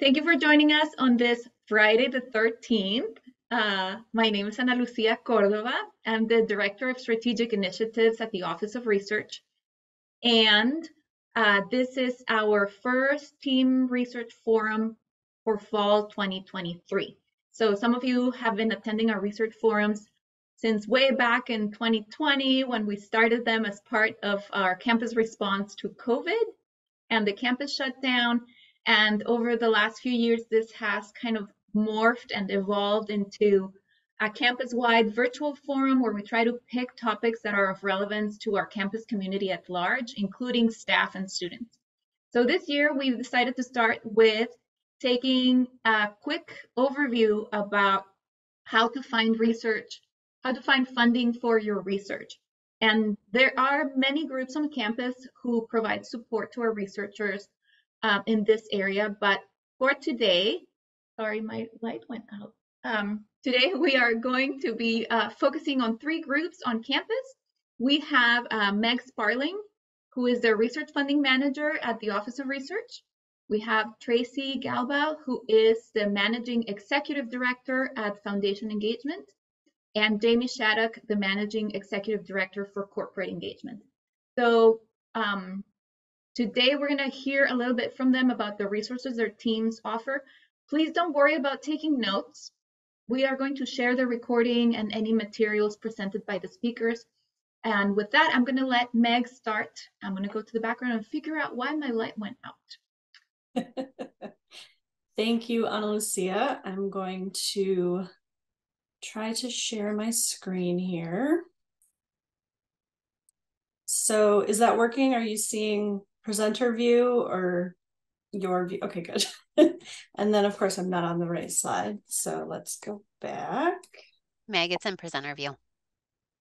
Thank you for joining us on this Friday, the 13th. Uh, my name is Ana Lucia Cordova. I'm the Director of Strategic Initiatives at the Office of Research. And uh, this is our first team research forum for fall 2023. So some of you have been attending our research forums since way back in 2020 when we started them as part of our campus response to COVID and the campus shutdown. And over the last few years, this has kind of morphed and evolved into a campus-wide virtual forum where we try to pick topics that are of relevance to our campus community at large, including staff and students. So this year, we've decided to start with taking a quick overview about how to find research, how to find funding for your research. And there are many groups on campus who provide support to our researchers um, in this area. But for today, sorry, my light went out. Um, today, we are going to be uh, focusing on three groups on campus. We have uh, Meg Sparling, who is the research funding manager at the Office of Research. We have Tracy Galba, who is the managing executive director at Foundation Engagement, and Jamie Shattuck, the managing executive director for corporate engagement. So um, Today, we're going to hear a little bit from them about the resources their teams offer. Please don't worry about taking notes. We are going to share the recording and any materials presented by the speakers. And with that, I'm going to let Meg start. I'm going to go to the background and figure out why my light went out. Thank you, Ana Lucia. I'm going to try to share my screen here. So is that working? Are you seeing presenter view or your view? Okay, good. and then of course I'm not on the right slide. So let's go back. Meg, it's in presenter view.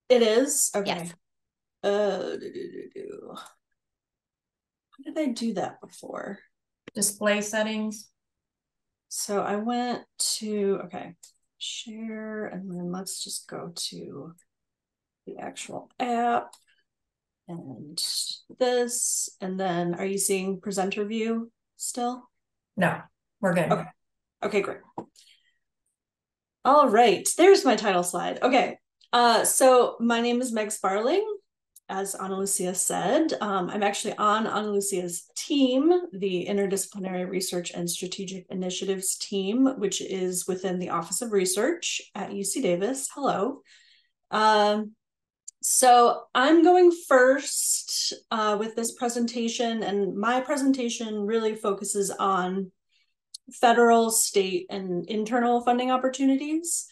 It is? Okay. Yes. Uh, How did I do that before? Display settings. So I went to, okay, share, and then let's just go to the actual app and this, and then are you seeing presenter view still? No, we're good. Okay. Okay, great. All right, there's my title slide. Okay, uh, so my name is Meg Sparling. As Ana Lucia said, um, I'm actually on Ana Lucia's team, the Interdisciplinary Research and Strategic Initiatives team, which is within the Office of Research at UC Davis. Hello. Um, so I'm going first uh, with this presentation, and my presentation really focuses on federal, state, and internal funding opportunities.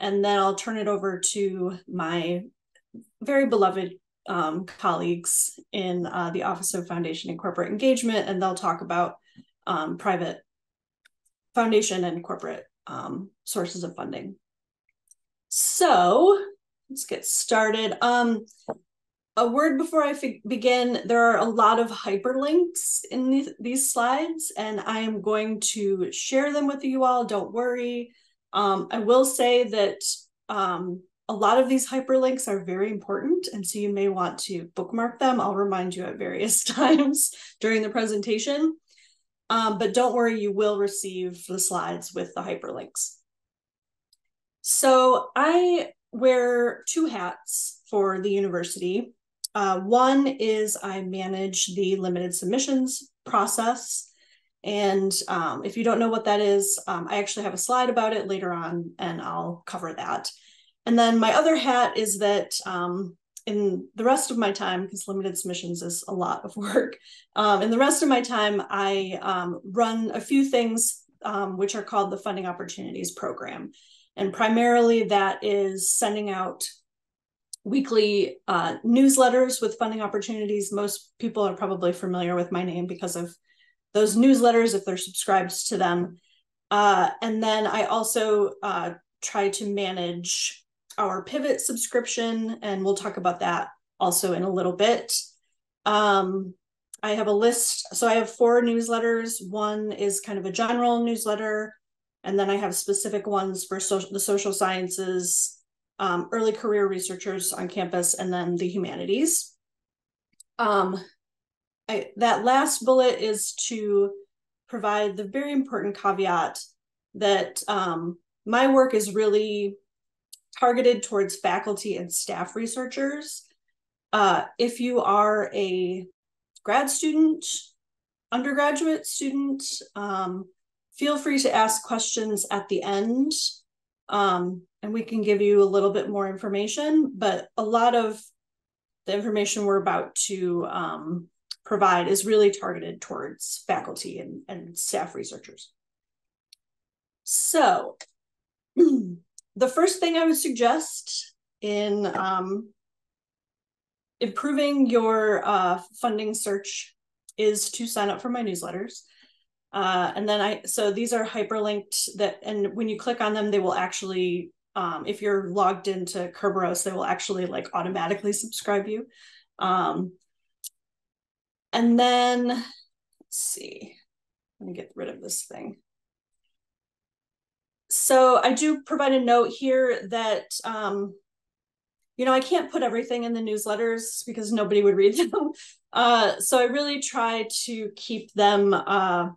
And then I'll turn it over to my very beloved um, colleagues in uh, the Office of Foundation and Corporate Engagement, and they'll talk about um, private foundation and corporate um, sources of funding. So let's get started. Um, a word before I begin, there are a lot of hyperlinks in these, these slides, and I am going to share them with you all. Don't worry. Um, I will say that um, a lot of these hyperlinks are very important, and so you may want to bookmark them. I'll remind you at various times during the presentation. Um, but don't worry, you will receive the slides with the hyperlinks. So I wear two hats for the university. Uh, one is I manage the limited submissions process. And um, if you don't know what that is, um, I actually have a slide about it later on, and I'll cover that. And then my other hat is that um, in the rest of my time, because limited submissions is a lot of work, um, in the rest of my time, I um, run a few things um, which are called the Funding Opportunities Program. And primarily that is sending out weekly uh, newsletters with funding opportunities. Most people are probably familiar with my name because of those newsletters if they're subscribed to them. Uh, and then I also uh, try to manage our pivot subscription, and we'll talk about that also in a little bit. Um, I have a list. So I have four newsletters. One is kind of a general newsletter. And then I have specific ones for social, the social sciences, um, early career researchers on campus, and then the humanities. Um, I, that last bullet is to provide the very important caveat that um, my work is really targeted towards faculty and staff researchers. Uh, if you are a grad student, undergraduate student, um, feel free to ask questions at the end um, and we can give you a little bit more information, but a lot of the information we're about to um, provide is really targeted towards faculty and, and staff researchers. So the first thing I would suggest in um, improving your uh, funding search is to sign up for my newsletters. Uh, and then I, so these are hyperlinked that, and when you click on them, they will actually, um, if you're logged into Kerberos, they will actually like automatically subscribe you. Um, and then, let's see, let me get rid of this thing. So I do provide a note here that, um, you know, I can't put everything in the newsletters because nobody would read them. Uh, so I really try to keep them uh,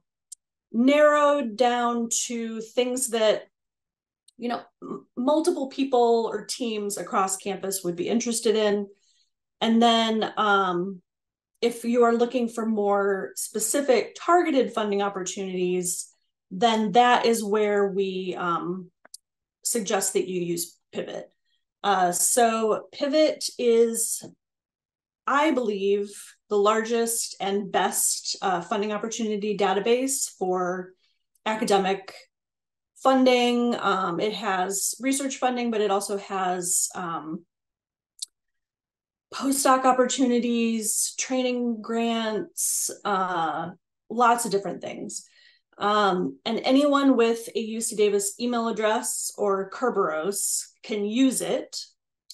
narrowed down to things that you know multiple people or teams across campus would be interested in. And then um, if you are looking for more specific targeted funding opportunities then that is where we um, suggest that you use pivot. Uh, so pivot is i believe the largest and best uh, funding opportunity database for academic funding. Um, it has research funding, but it also has um, postdoc opportunities, training grants, uh, lots of different things. Um, and anyone with a UC Davis email address or Kerberos can use it.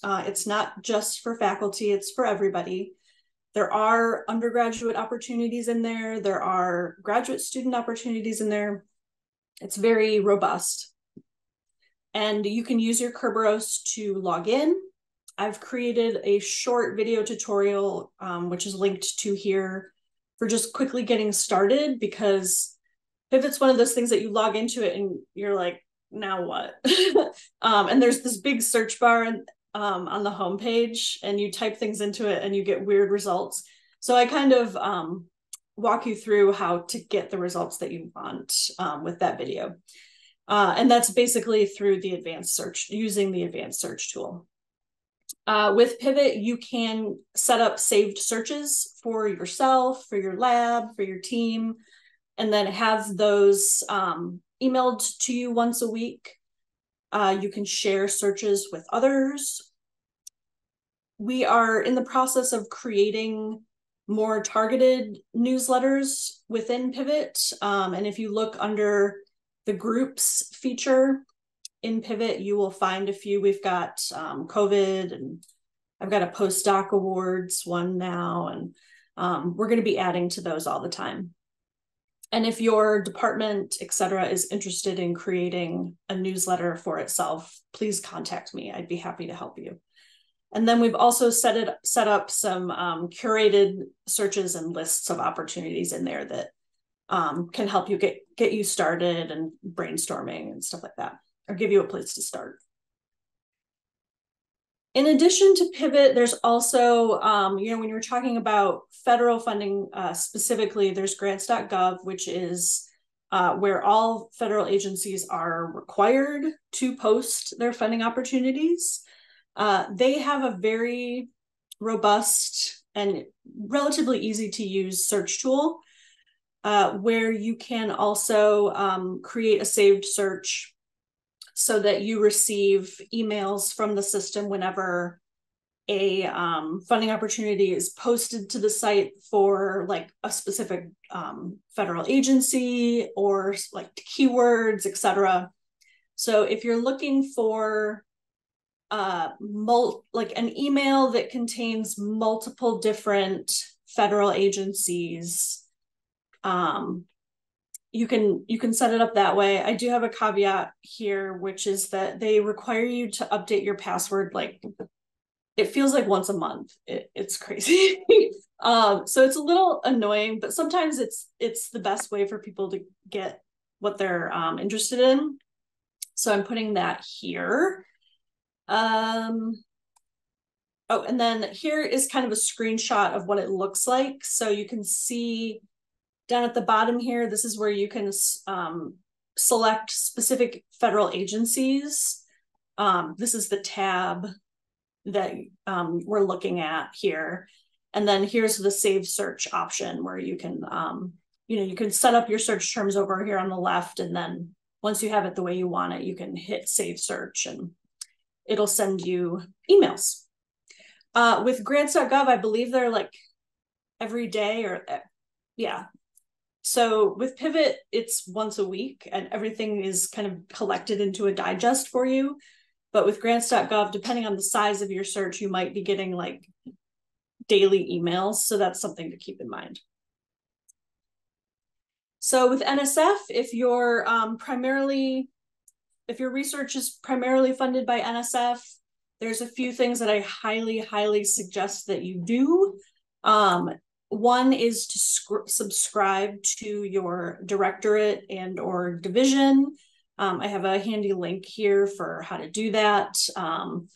Uh, it's not just for faculty, it's for everybody. There are undergraduate opportunities in there. There are graduate student opportunities in there. It's very robust. And you can use your Kerberos to log in. I've created a short video tutorial, um, which is linked to here for just quickly getting started because if it's one of those things that you log into it and you're like, now what? um, and there's this big search bar and um, on the homepage and you type things into it and you get weird results. So I kind of um, walk you through how to get the results that you want um, with that video. Uh, and that's basically through the advanced search, using the advanced search tool. Uh, with Pivot, you can set up saved searches for yourself, for your lab, for your team, and then have those um, emailed to you once a week. Uh, you can share searches with others. We are in the process of creating more targeted newsletters within Pivot. Um, and if you look under the groups feature in Pivot, you will find a few. We've got um, COVID and I've got a postdoc awards one now, and um, we're going to be adding to those all the time. And if your department, et cetera, is interested in creating a newsletter for itself, please contact me. I'd be happy to help you. And then we've also set it set up some um, curated searches and lists of opportunities in there that um, can help you get get you started and brainstorming and stuff like that, or give you a place to start. In addition to Pivot, there's also, um, you know, when you're talking about federal funding uh, specifically, there's grants.gov, which is uh, where all federal agencies are required to post their funding opportunities. Uh, they have a very robust and relatively easy to use search tool uh, where you can also um, create a saved search so that you receive emails from the system whenever a um, funding opportunity is posted to the site for like a specific um, federal agency or like keywords, etc. So if you're looking for uh, mul- like an email that contains multiple different federal agencies, um, you can you can set it up that way i do have a caveat here which is that they require you to update your password like it feels like once a month it, it's crazy Um, so it's a little annoying, but sometimes it's it's the best way for people to get what they're um, interested in. So I'm putting that here. Um, oh, and then here is kind of a screenshot of what it looks like. So you can see down at the bottom here, this is where you can um, select specific federal agencies. Um, this is the tab that um, we're looking at here. And then here's the save search option where you can, um, you know, you can set up your search terms over here on the left. And then once you have it the way you want it, you can hit save search and it'll send you emails. Uh, with grants.gov, I believe they're like every day or uh, yeah. So with Pivot, it's once a week and everything is kind of collected into a digest for you. But with grants.gov, depending on the size of your search, you might be getting like daily emails. So that's something to keep in mind. So with NSF, if you're um, primarily, if your research is primarily funded by NSF, there's a few things that I highly, highly suggest that you do. Um, one is to subscribe to your directorate and or division. Um, I have a handy link here for how to do that. Um,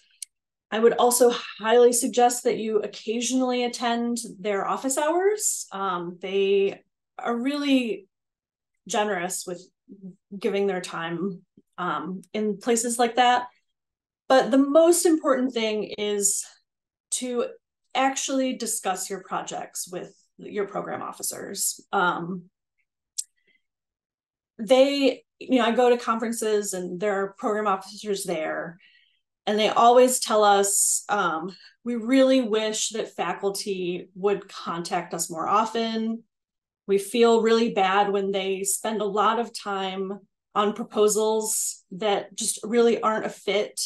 I would also highly suggest that you occasionally attend their office hours. Um, they are really generous with giving their time um, in places like that. But the most important thing is to actually discuss your projects with your program officers. Um, they, you know, I go to conferences and there are program officers there and they always tell us um, we really wish that faculty would contact us more often we feel really bad when they spend a lot of time on proposals that just really aren't a fit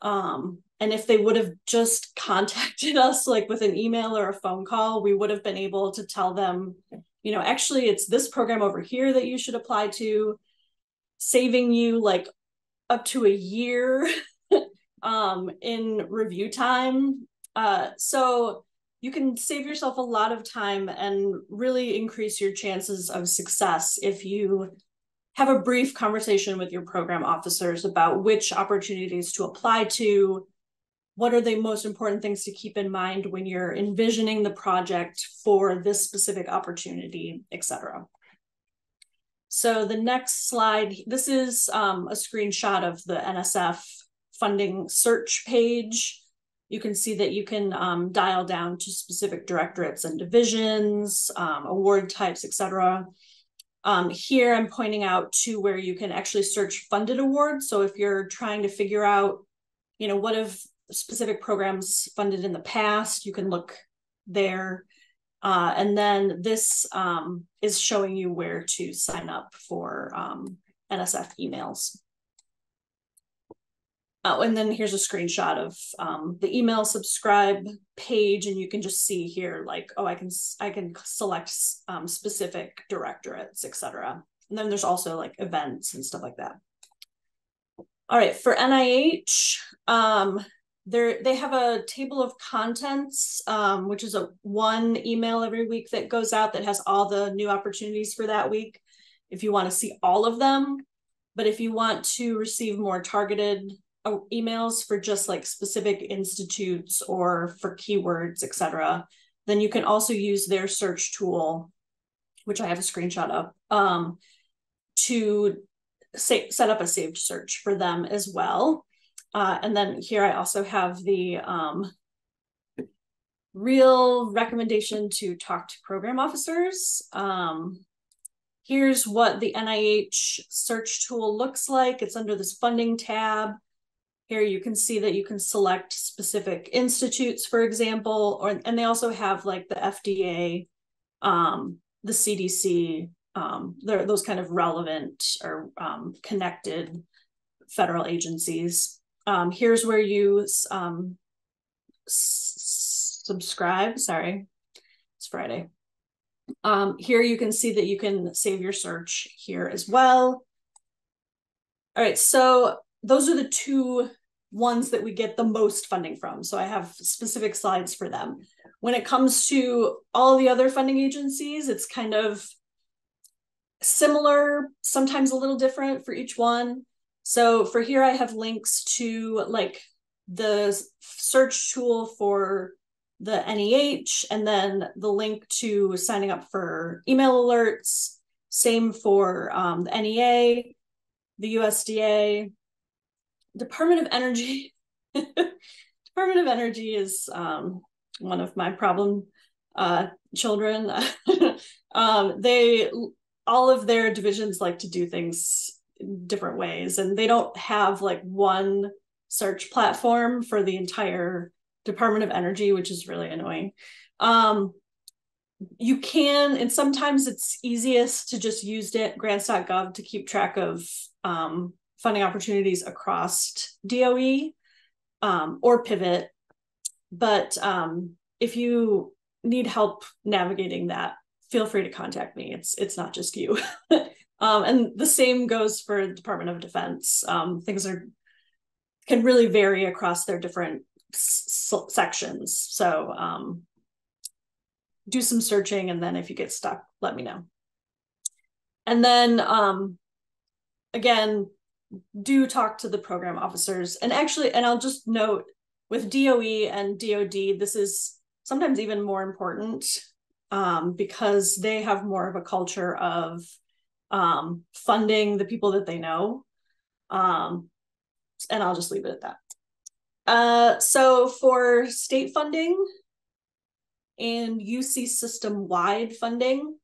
um, and if they would have just contacted us like with an email or a phone call we would have been able to tell them you know actually it's this program over here that you should apply to saving you like up to a year um, in review time. Uh, so you can save yourself a lot of time and really increase your chances of success if you have a brief conversation with your program officers about which opportunities to apply to, what are the most important things to keep in mind when you're envisioning the project for this specific opportunity, et cetera. So the next slide, this is um, a screenshot of the NSF funding search page. You can see that you can um, dial down to specific directorates and divisions, um, award types, etc. Um, here I'm pointing out to where you can actually search funded awards. So if you're trying to figure out, you know, what have specific programs funded in the past, you can look there. Uh, and then this um, is showing you where to sign up for um, NSF emails. Oh, and then here's a screenshot of um, the email subscribe page, and you can just see here, like, oh, I can I can select um, specific directorates, etc. And then there's also like events and stuff like that. All right, for NIH, there they have a table of contents, um, which is a one email every week that goes out that has all the new opportunities for that week. If you want to see all of them, but if you want to receive more targeted uh, emails for just like specific institutes or for keywords, etc., then you can also use their search tool, which I have a screenshot of, um, to say, set up a saved search for them as well. Uh, and then here I also have the um, real recommendation to talk to program officers. Um, here's what the NIH search tool looks like. It's under this funding tab. Here you can see that you can select specific institutes, for example, or and they also have like the FDA, um, the CDC, um, those kind of relevant or um, connected federal agencies. Um, here's where you um, subscribe. Sorry, it's Friday. Um, here you can see that you can save your search here as well. All right, so those are the two ones that we get the most funding from. So I have specific slides for them. when it comes to all the other funding agencies, it's kind of similar, sometimes a little different for each one. So for here, I have links to like the search tool for the NEH and then the link to signing up for email alerts. Same for um, the NEA, the USDA, Department of Energy. Department of Energy is um, one of my problem uh, children. um, they all of their divisions like to do things different ways, and they don't have like one search platform for the entire Department of Energy, which is really annoying. Um, you can, and sometimes it's easiest to just use it, grants.gov to keep track of um, funding opportunities across DOE um, or Pivot. But um, if you need help navigating that, feel free to contact me. It's it's not just you. um, and the same goes for the Department of Defense. Um, things are can really vary across their different sections. So um, do some searching, and then if you get stuck, let me know. And then um, again, do talk to the program officers. And actually, and I'll just note with DOE and DOD, this is sometimes even more important um, because they have more of a culture of um, funding the people that they know. Um, and I'll just leave it at that. Uh, so for state funding and UC system wide funding,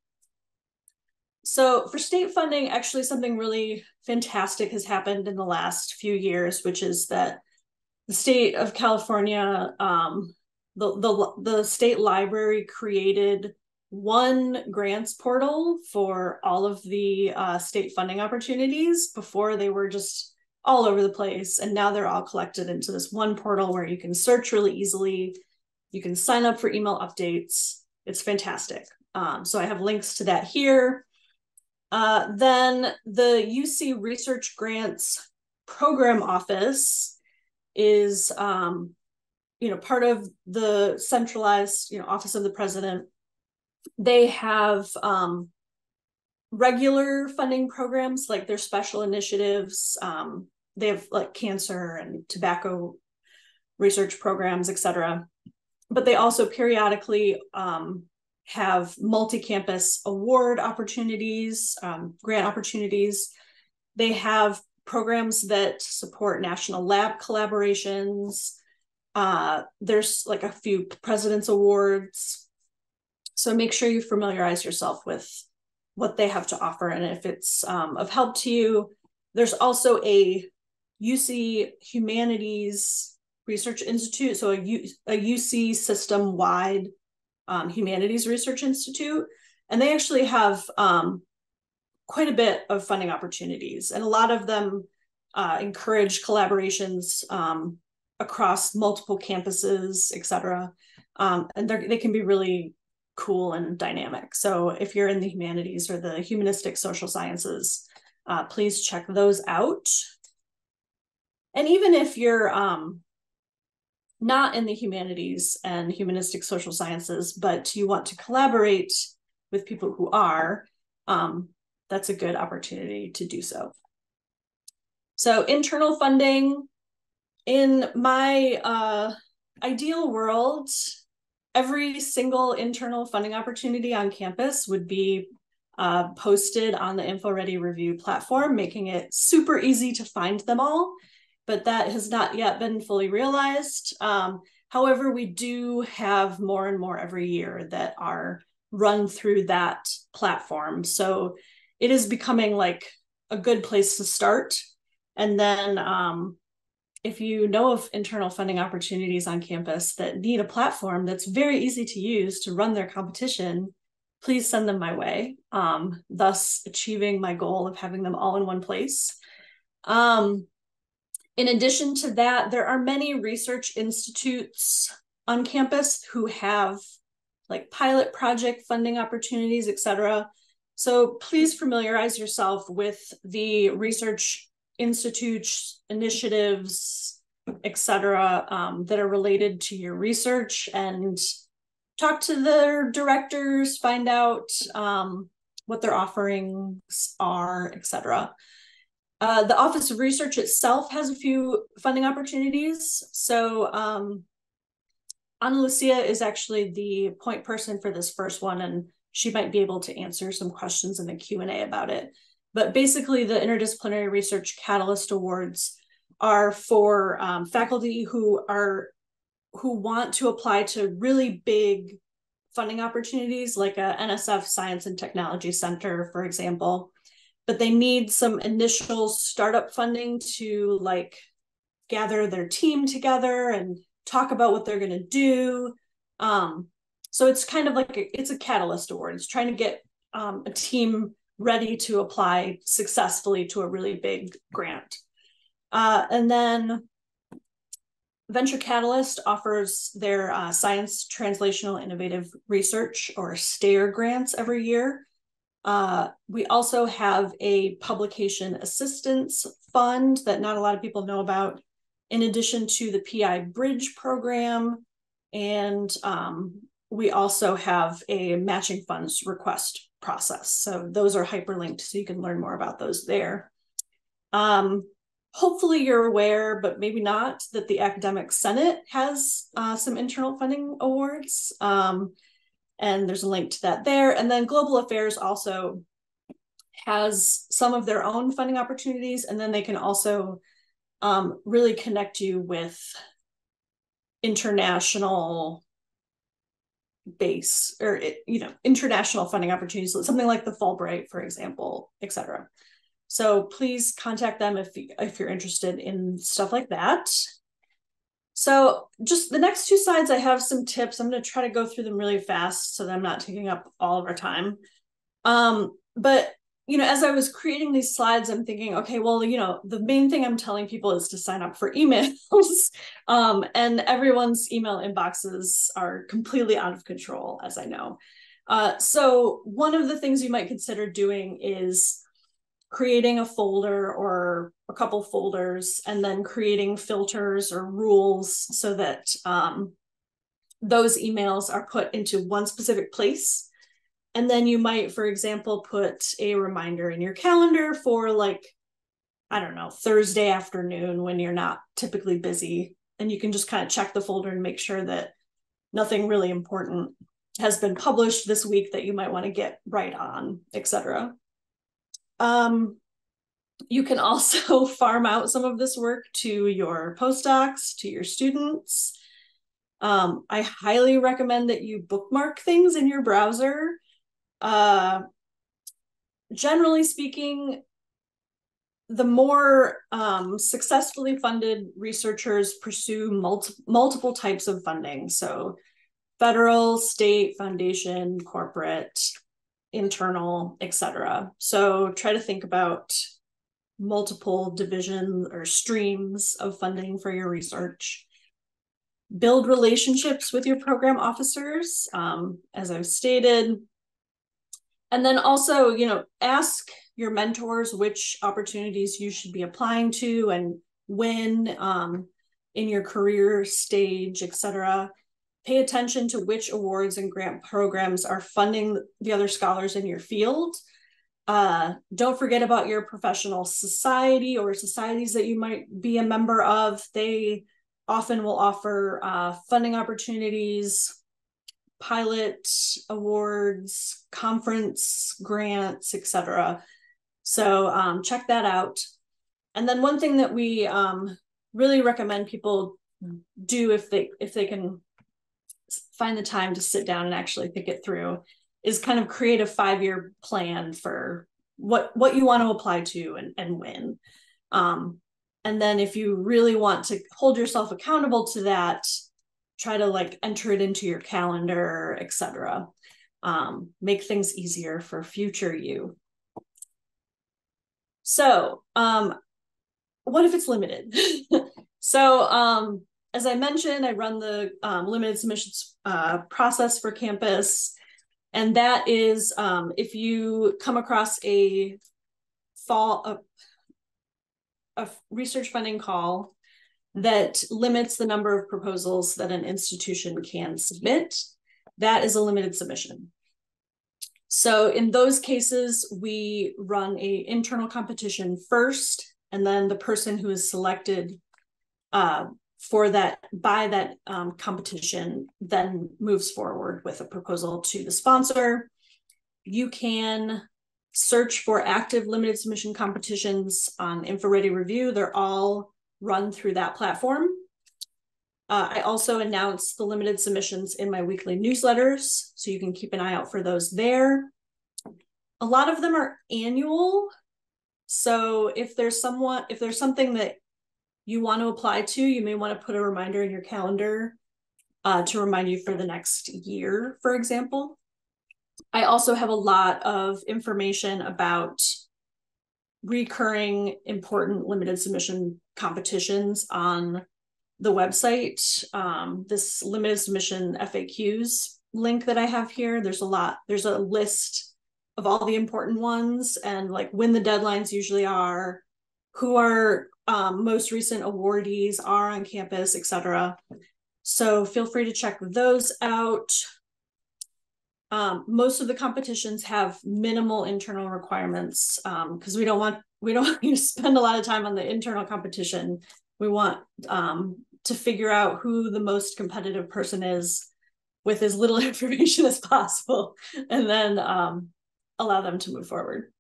so for state funding, actually something really fantastic has happened in the last few years, which is that the state of California, um, the, the, the state library created one grants portal for all of the uh, state funding opportunities. Before they were just all over the place. And now they're all collected into this one portal where you can search really easily. You can sign up for email updates. It's fantastic. Um, so I have links to that here. Uh, then the UC Research Grants Program Office is, um, you know, part of the centralized, you know, Office of the President. They have um, regular funding programs, like their special initiatives. Um, they have like cancer and tobacco research programs, et cetera. But they also periodically um, have multi-campus award opportunities, um, grant opportunities. They have programs that support national lab collaborations. Uh, there's like a few president's awards. So make sure you familiarize yourself with what they have to offer. And if it's um, of help to you, there's also a UC Humanities Research Institute, so a, U, a UC system wide um, Humanities Research Institute. And they actually have um, quite a bit of funding opportunities, and a lot of them uh, encourage collaborations um, across multiple campuses, et cetera. Um, and they can be really cool and dynamic. So if you're in the humanities or the humanistic social sciences, uh, please check those out. And even if you're um, not in the humanities and humanistic social sciences, but you want to collaborate with people who are, um, that's a good opportunity to do so. So internal funding, in my uh, ideal world, every single internal funding opportunity on campus would be uh, posted on the InfoReady review platform, making it super easy to find them all but that has not yet been fully realized. Um, however, we do have more and more every year that are run through that platform. So it is becoming like a good place to start. And then um, if you know of internal funding opportunities on campus that need a platform that's very easy to use to run their competition, please send them my way, um, thus achieving my goal of having them all in one place. Um, in addition to that, there are many research institutes on campus who have like pilot project funding opportunities, et cetera. So please familiarize yourself with the research institutes, initiatives, et cetera, um, that are related to your research and talk to their directors, find out um, what their offerings are, etc. Uh, the Office of Research itself has a few funding opportunities. So um, Ana Lucia is actually the point person for this first one, and she might be able to answer some questions in the Q&A about it. But basically, the Interdisciplinary Research Catalyst Awards are for um, faculty who are who want to apply to really big funding opportunities like a NSF Science and Technology Center, for example, but they need some initial startup funding to like gather their team together and talk about what they're going to do. Um, so it's kind of like a, it's a catalyst award. It's trying to get um, a team ready to apply successfully to a really big grant. Uh, and then Venture Catalyst offers their uh, Science Translational Innovative Research or STAIR grants every year. Uh, we also have a publication assistance fund that not a lot of people know about, in addition to the PI Bridge program. And um, we also have a matching funds request process. So those are hyperlinked, so you can learn more about those there. Um, hopefully you're aware, but maybe not, that the Academic Senate has uh, some internal funding awards. Um, and there's a link to that there. And then Global Affairs also has some of their own funding opportunities, and then they can also um, really connect you with international base or you know international funding opportunities something like the fulbright for example etc so please contact them if, if you're interested in stuff like that. So just the next two slides, I have some tips. I'm going to try to go through them really fast so that I'm not taking up all of our time. Um, but you know, as I was creating these slides, I'm thinking, okay, well, you know, the main thing I'm telling people is to sign up for emails. um, and everyone's email inboxes are completely out of control, as I know. Uh, so one of the things you might consider doing is creating a folder or a couple folders and then creating filters or rules so that um, those emails are put into one specific place. And then you might, for example, put a reminder in your calendar for like, I don't know, Thursday afternoon when you're not typically busy. And you can just kind of check the folder and make sure that nothing really important has been published this week that you might want to get right on, etc. Um, you can also farm out some of this work to your postdocs, to your students. Um, I highly recommend that you bookmark things in your browser. Uh, generally speaking, the more um, successfully funded researchers pursue multi multiple types of funding. So federal, state, foundation, corporate, internal, etc. So try to think about multiple divisions or streams of funding for your research. Build relationships with your program officers, um, as I've stated. And then also, you know, ask your mentors which opportunities you should be applying to and when um, in your career stage, etc pay attention to which awards and grant programs are funding the other scholars in your field. Uh, don't forget about your professional society or societies that you might be a member of. They often will offer uh, funding opportunities, pilot awards, conference grants, etc. So um, check that out. And then one thing that we um, really recommend people do if they if they can find the time to sit down and actually think it through is kind of create a five year plan for what what you want to apply to and, and when um, and then if you really want to hold yourself accountable to that try to like enter it into your calendar etc um, make things easier for future you. So um, what if it's limited? So um, as I mentioned, I run the um, limited submissions uh, process for campus. And that is um, if you come across a fall, a, a research funding call that limits the number of proposals that an institution can submit, that is a limited submission. So in those cases, we run a internal competition first, and then the person who is selected uh, for that by that um, competition then moves forward with a proposal to the sponsor. You can search for active limited submission competitions on InfoReady Review. They're all run through that platform. Uh, I also announce the limited submissions in my weekly newsletters, so you can keep an eye out for those there. A lot of them are annual. So if there's someone, if there's something that you want to apply to, you may want to put a reminder in your calendar uh, to remind you for the next year, for example. I also have a lot of information about recurring important limited submission competitions on the website. Um, this limited submission FAQs link that I have here, there's a lot, there's a list of all the important ones and like when the deadlines usually are, who our um, most recent awardees are on campus, etc. So feel free to check those out. Um, most of the competitions have minimal internal requirements because um, we don't want we don't want you to spend a lot of time on the internal competition. We want um, to figure out who the most competitive person is with as little information as possible, and then um, allow them to move forward.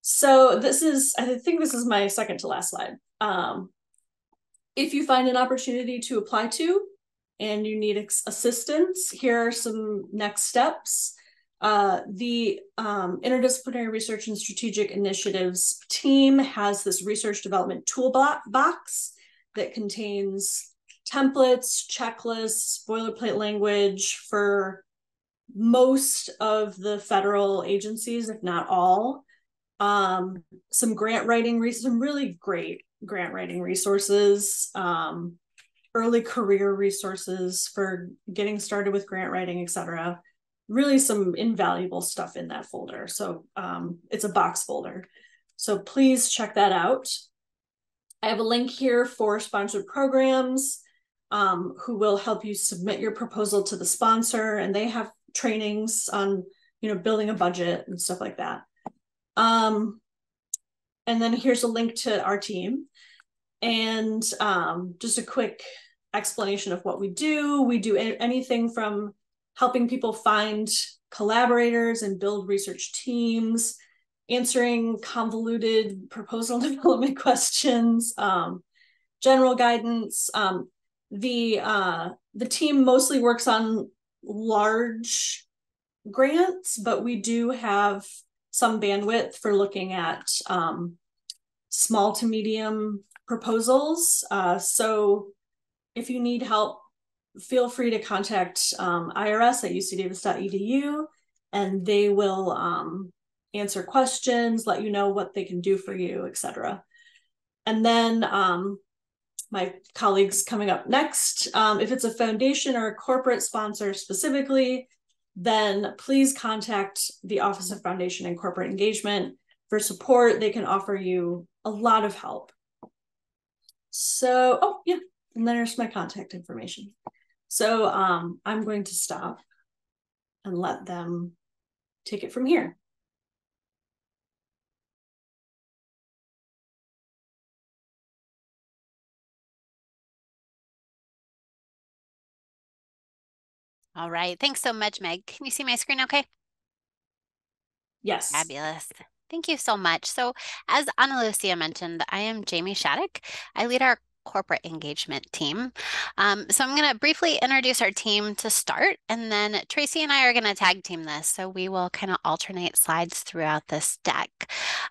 So this is, I think this is my second to last slide. Um, if you find an opportunity to apply to and you need assistance, here are some next steps. Uh, the um, Interdisciplinary Research and Strategic Initiatives team has this research development toolbox that contains templates, checklists, boilerplate language for most of the federal agencies, if not all um, some grant writing, some really great grant writing resources, um, early career resources for getting started with grant writing, et cetera. Really some invaluable stuff in that folder. So um, it's a box folder. So please check that out. I have a link here for sponsored programs um, who will help you submit your proposal to the sponsor and they have trainings on you know building a budget and stuff like that. Um, and then here's a link to our team. And um, just a quick explanation of what we do. We do anything from helping people find collaborators and build research teams, answering convoluted proposal development questions, um, general guidance. Um, the uh, the team mostly works on large grants, but we do have some bandwidth for looking at um, small to medium proposals. Uh, so if you need help, feel free to contact um, IRS at ucdavis.edu and they will um, answer questions, let you know what they can do for you, etc. And then um, my colleagues coming up next, um, if it's a foundation or a corporate sponsor specifically, then please contact the Office of Foundation and Corporate Engagement for support. They can offer you a lot of help. So, oh, yeah, and there's my contact information. So um, I'm going to stop and let them take it from here. All right. Thanks so much, Meg. Can you see my screen okay? Yes. Fabulous. Thank you so much. So as Ana Lucia mentioned, I am Jamie Shattuck. I lead our corporate engagement team. Um, so I'm going to briefly introduce our team to start, and then Tracy and I are going to tag team this. So we will kind of alternate slides throughout this deck.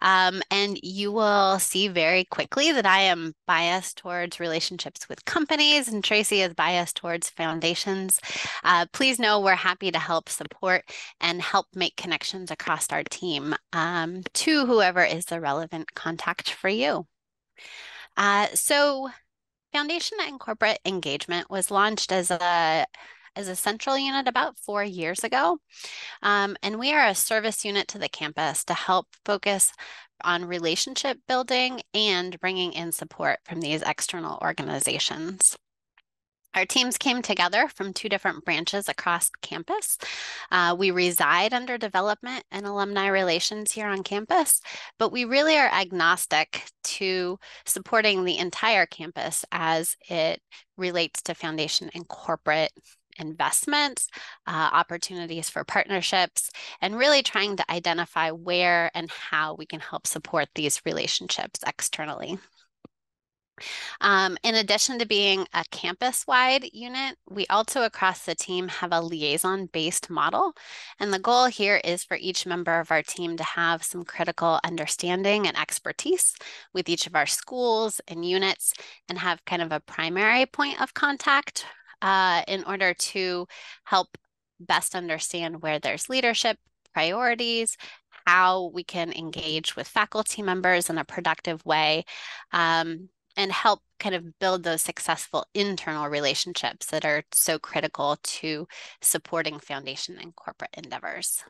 Um, and you will see very quickly that I am biased towards relationships with companies, and Tracy is biased towards foundations. Uh, please know we're happy to help support and help make connections across our team um, to whoever is the relevant contact for you. Uh, so Foundation and Corporate Engagement was launched as a as a central unit about four years ago. Um, and we are a service unit to the campus to help focus on relationship building and bringing in support from these external organizations. Our teams came together from two different branches across campus. Uh, we reside under development and alumni relations here on campus, but we really are agnostic to supporting the entire campus as it relates to foundation and corporate investments, uh, opportunities for partnerships, and really trying to identify where and how we can help support these relationships externally. Um, in addition to being a campus-wide unit, we also across the team have a liaison-based model. And the goal here is for each member of our team to have some critical understanding and expertise with each of our schools and units and have kind of a primary point of contact uh, in order to help best understand where there's leadership, priorities, how we can engage with faculty members in a productive way, um, and help kind of build those successful internal relationships that are so critical to supporting foundation and corporate endeavors.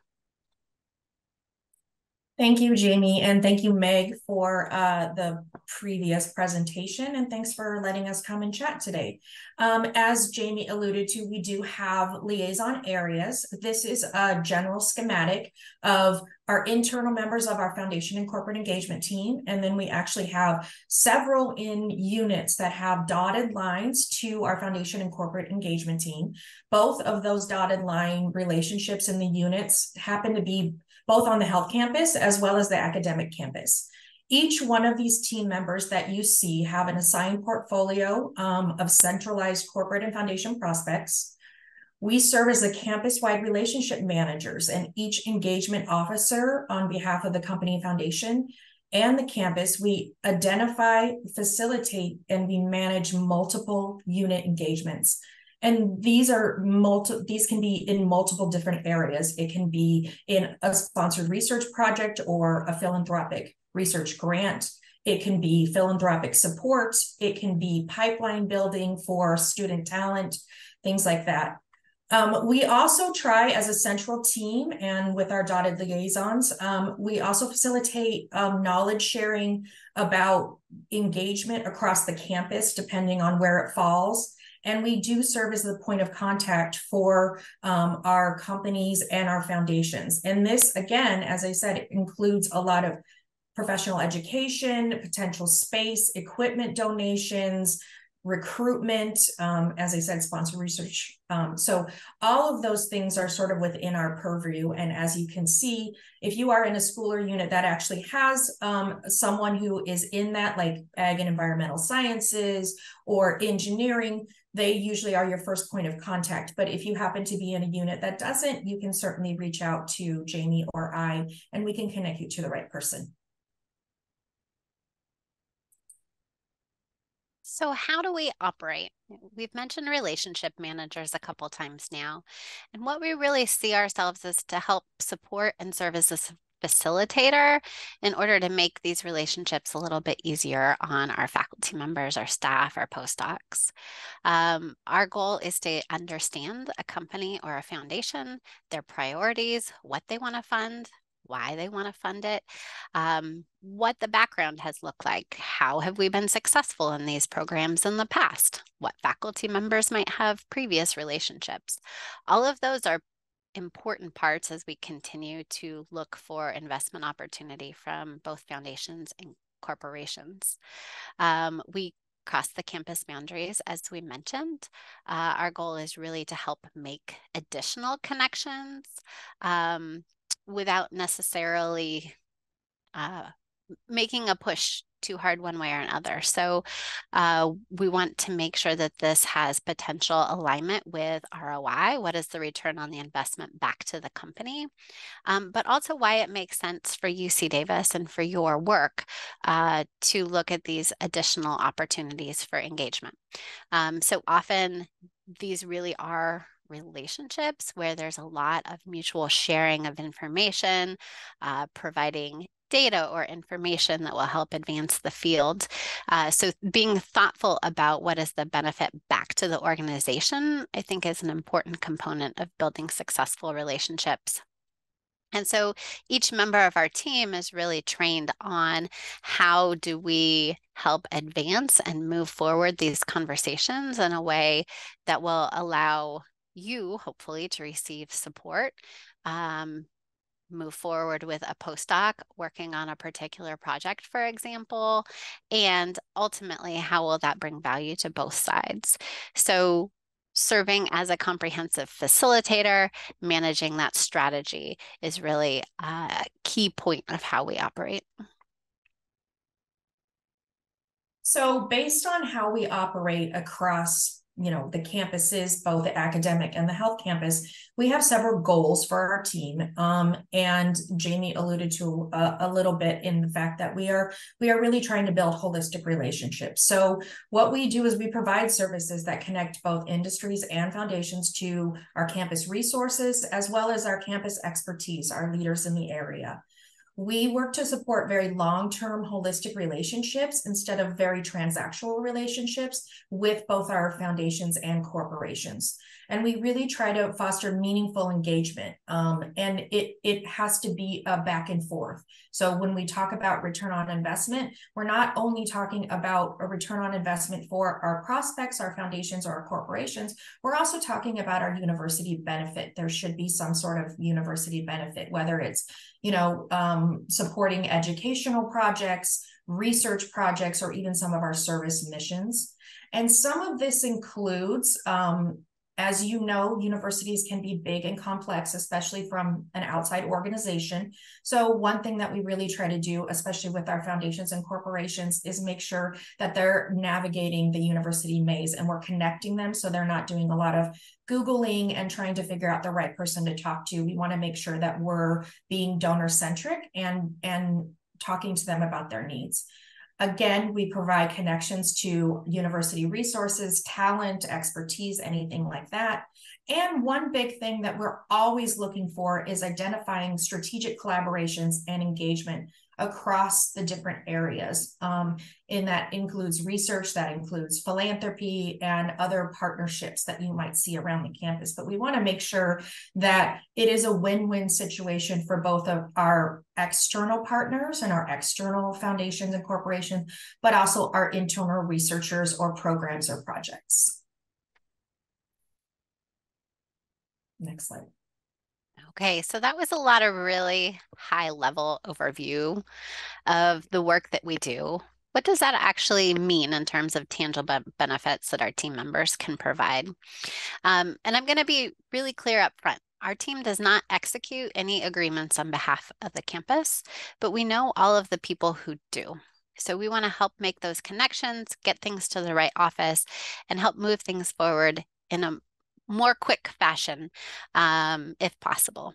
Thank you, Jamie, and thank you, Meg, for uh, the previous presentation, and thanks for letting us come and chat today. Um, as Jamie alluded to, we do have liaison areas. This is a general schematic of our internal members of our foundation and corporate engagement team, and then we actually have several in units that have dotted lines to our foundation and corporate engagement team. Both of those dotted line relationships in the units happen to be both on the health campus as well as the academic campus. Each one of these team members that you see have an assigned portfolio um, of centralized corporate and foundation prospects. We serve as the campus-wide relationship managers and each engagement officer on behalf of the company foundation and the campus, we identify, facilitate, and we manage multiple unit engagements and these are multi these can be in multiple different areas. It can be in a sponsored research project or a philanthropic research grant. It can be philanthropic support. It can be pipeline building for student talent things like that. Um, we also try as a central team and with our dotted liaisons, um, we also facilitate um, knowledge sharing about engagement across the campus, depending on where it falls. And we do serve as the point of contact for um, our companies and our foundations. And this, again, as I said, includes a lot of professional education, potential space, equipment donations, recruitment, um, as I said, sponsor research. Um, so all of those things are sort of within our purview. And as you can see, if you are in a school or unit that actually has um, someone who is in that, like ag and environmental sciences or engineering, they usually are your first point of contact. But if you happen to be in a unit that doesn't, you can certainly reach out to Jamie or I, and we can connect you to the right person. So how do we operate? We've mentioned relationship managers a couple times now. And what we really see ourselves is to help support and serve as a facilitator in order to make these relationships a little bit easier on our faculty members, our staff, our postdocs. Um, our goal is to understand a company or a foundation, their priorities, what they want to fund, why they want to fund it, um, what the background has looked like, how have we been successful in these programs in the past, what faculty members might have previous relationships. All of those are important parts as we continue to look for investment opportunity from both foundations and corporations. Um, we cross the campus boundaries, as we mentioned. Uh, our goal is really to help make additional connections um, without necessarily uh, making a push too hard one way or another. So uh, we want to make sure that this has potential alignment with ROI. What is the return on the investment back to the company? Um, but also why it makes sense for UC Davis and for your work uh, to look at these additional opportunities for engagement. Um, so often these really are relationships where there's a lot of mutual sharing of information, uh, providing data or information that will help advance the field. Uh, so being thoughtful about what is the benefit back to the organization, I think is an important component of building successful relationships. And so each member of our team is really trained on how do we help advance and move forward these conversations in a way that will allow you, hopefully, to receive support. Um, move forward with a postdoc working on a particular project, for example, and ultimately, how will that bring value to both sides? So, serving as a comprehensive facilitator, managing that strategy is really a key point of how we operate. So based on how we operate across you know the campuses both the academic and the health campus we have several goals for our team. Um, and jamie alluded to a, a, little bit in the fact that we are we are really trying to build holistic relationships. So what we do is we provide services that connect both industries and foundations to our campus resources as well as our campus expertise our leaders in the area we work to support very long term holistic relationships instead of very transactional relationships with both our foundations and corporations. And we really try to foster meaningful engagement. Um, and it, it has to be a back and forth. So when we talk about return on investment, we're not only talking about a return on investment for our prospects, our foundations, or our corporations, we're also talking about our university benefit. There should be some sort of university benefit, whether it's you know, um, supporting educational projects, research projects, or even some of our service missions. And some of this includes, um, as you know, universities can be big and complex, especially from an outside organization. So, one thing that we really try to do, especially with our foundations and corporations, is make sure that they're navigating the university maze and we're connecting them so they're not doing a lot of Googling and trying to figure out the right person to talk to. We want to make sure that we're being donor centric and, and talking to them about their needs. Again, we provide connections to university resources, talent, expertise, anything like that. And one big thing that we're always looking for is identifying strategic collaborations and engagement across the different areas. Um, and that includes research, that includes philanthropy, and other partnerships that you might see around the campus. But we want to make sure that it is a win win situation for both of our external partners and our external foundations and corporations, but also our internal researchers or programs or projects. Next slide. Okay, so that was a lot of really high level overview of the work that we do. What does that actually mean in terms of tangible benefits that our team members can provide? Um, and I'm going to be really clear up front. Our team does not execute any agreements on behalf of the campus, but we know all of the people who do. So we want to help make those connections, get things to the right office, and help move things forward in a more quick fashion um, if possible.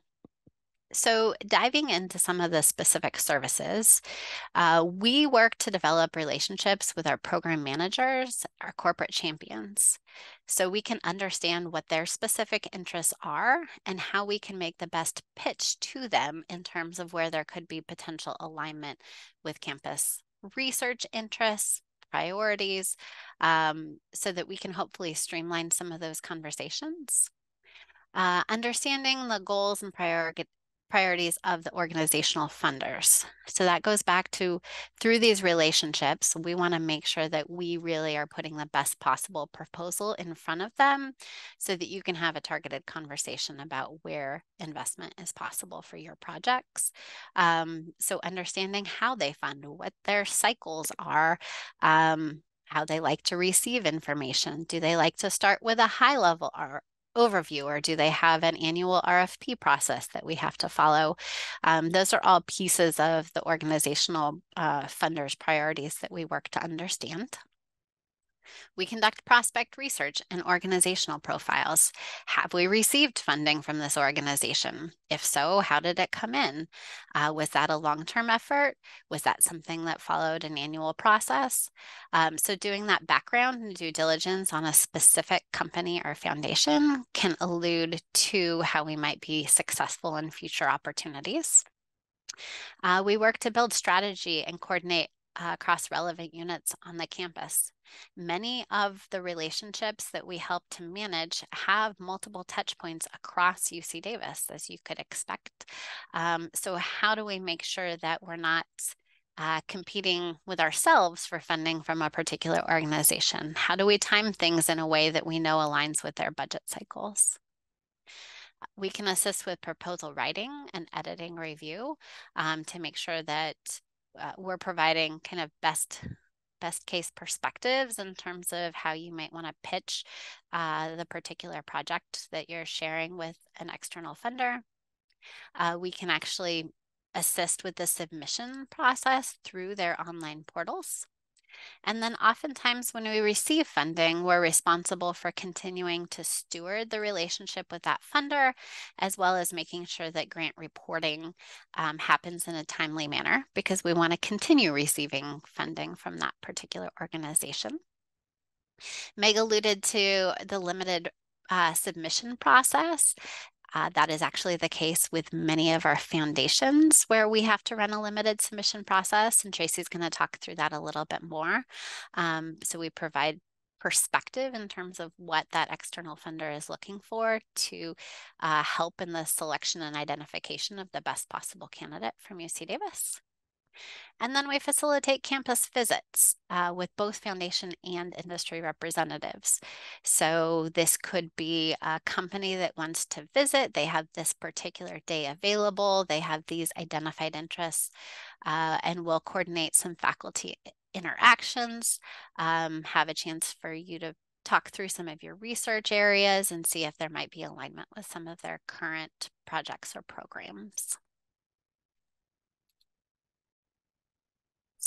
So, diving into some of the specific services, uh, we work to develop relationships with our program managers, our corporate champions, so we can understand what their specific interests are and how we can make the best pitch to them in terms of where there could be potential alignment with campus research interests, priorities um, so that we can hopefully streamline some of those conversations. Uh, understanding the goals and priority priorities of the organizational funders. So that goes back to through these relationships, we want to make sure that we really are putting the best possible proposal in front of them so that you can have a targeted conversation about where investment is possible for your projects. Um, so understanding how they fund, what their cycles are. Um, how they like to receive information. Do they like to start with a high level overview or do they have an annual RFP process that we have to follow? Um, those are all pieces of the organizational uh, funders priorities that we work to understand. We conduct prospect research and organizational profiles. Have we received funding from this organization? If so, how did it come in? Uh, was that a long term effort? Was that something that followed an annual process? Um, so, doing that background and due diligence on a specific company or foundation can allude to how we might be successful in future opportunities. Uh, we work to build strategy and coordinate uh, across relevant units on the campus. Many of the relationships that we help to manage have multiple touch points across UC Davis, as you could expect. Um, so, how do we make sure that we're not uh, competing with ourselves for funding from a particular organization? How do we time things in a way that we know aligns with their budget cycles? We can assist with proposal writing and editing review um, to make sure that uh, we're providing kind of best best case perspectives in terms of how you might want to pitch uh, the particular project that you're sharing with an external funder. Uh, we can actually assist with the submission process through their online portals. And then oftentimes when we receive funding, we're responsible for continuing to steward the relationship with that funder, as well as making sure that grant reporting um, happens in a timely manner because we want to continue receiving funding from that particular organization. Meg alluded to the limited uh, submission process. Uh, that is actually the case with many of our foundations where we have to run a limited submission process. And Tracy's going to talk through that a little bit more. Um, so we provide perspective in terms of what that external funder is looking for to uh, help in the selection and identification of the best possible candidate from UC Davis. And then we facilitate campus visits uh, with both foundation and industry representatives. So this could be a company that wants to visit. They have this particular day available. They have these identified interests uh, and we'll coordinate some faculty interactions, um, have a chance for you to talk through some of your research areas and see if there might be alignment with some of their current projects or programs.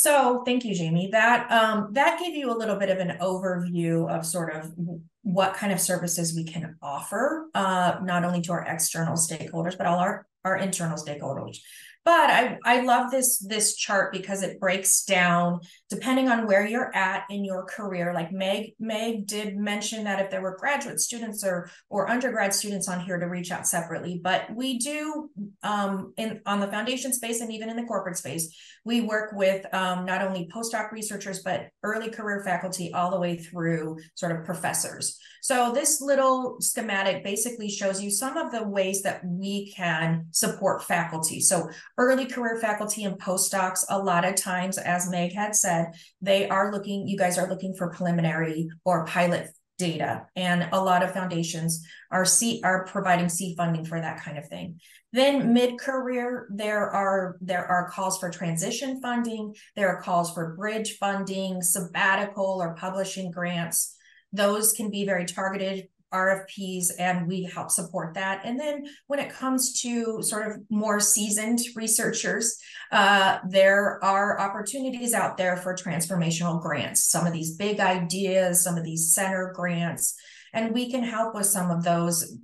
So thank you, Jamie. That um, that gave you a little bit of an overview of sort of what kind of services we can offer, uh, not only to our external stakeholders, but all our, our internal stakeholders. But I, I love this this chart because it breaks down depending on where you're at in your career. Like Meg Meg did mention that if there were graduate students or or undergrad students on here to reach out separately, but we do um, in on the foundation space and even in the corporate space, we work with um, not only postdoc researchers but early career faculty all the way through sort of professors. So this little schematic basically shows you some of the ways that we can support faculty. So early career faculty and postdocs, a lot of times, as Meg had said, they are looking, you guys are looking for preliminary or pilot data. And a lot of foundations are C are providing seed funding for that kind of thing. Then mid-career, there are there are calls for transition funding, there are calls for bridge funding, sabbatical or publishing grants. Those can be very targeted RFPs and we help support that. And then when it comes to sort of more seasoned researchers, uh, there are opportunities out there for transformational grants, some of these big ideas, some of these center grants, and we can help with some of those.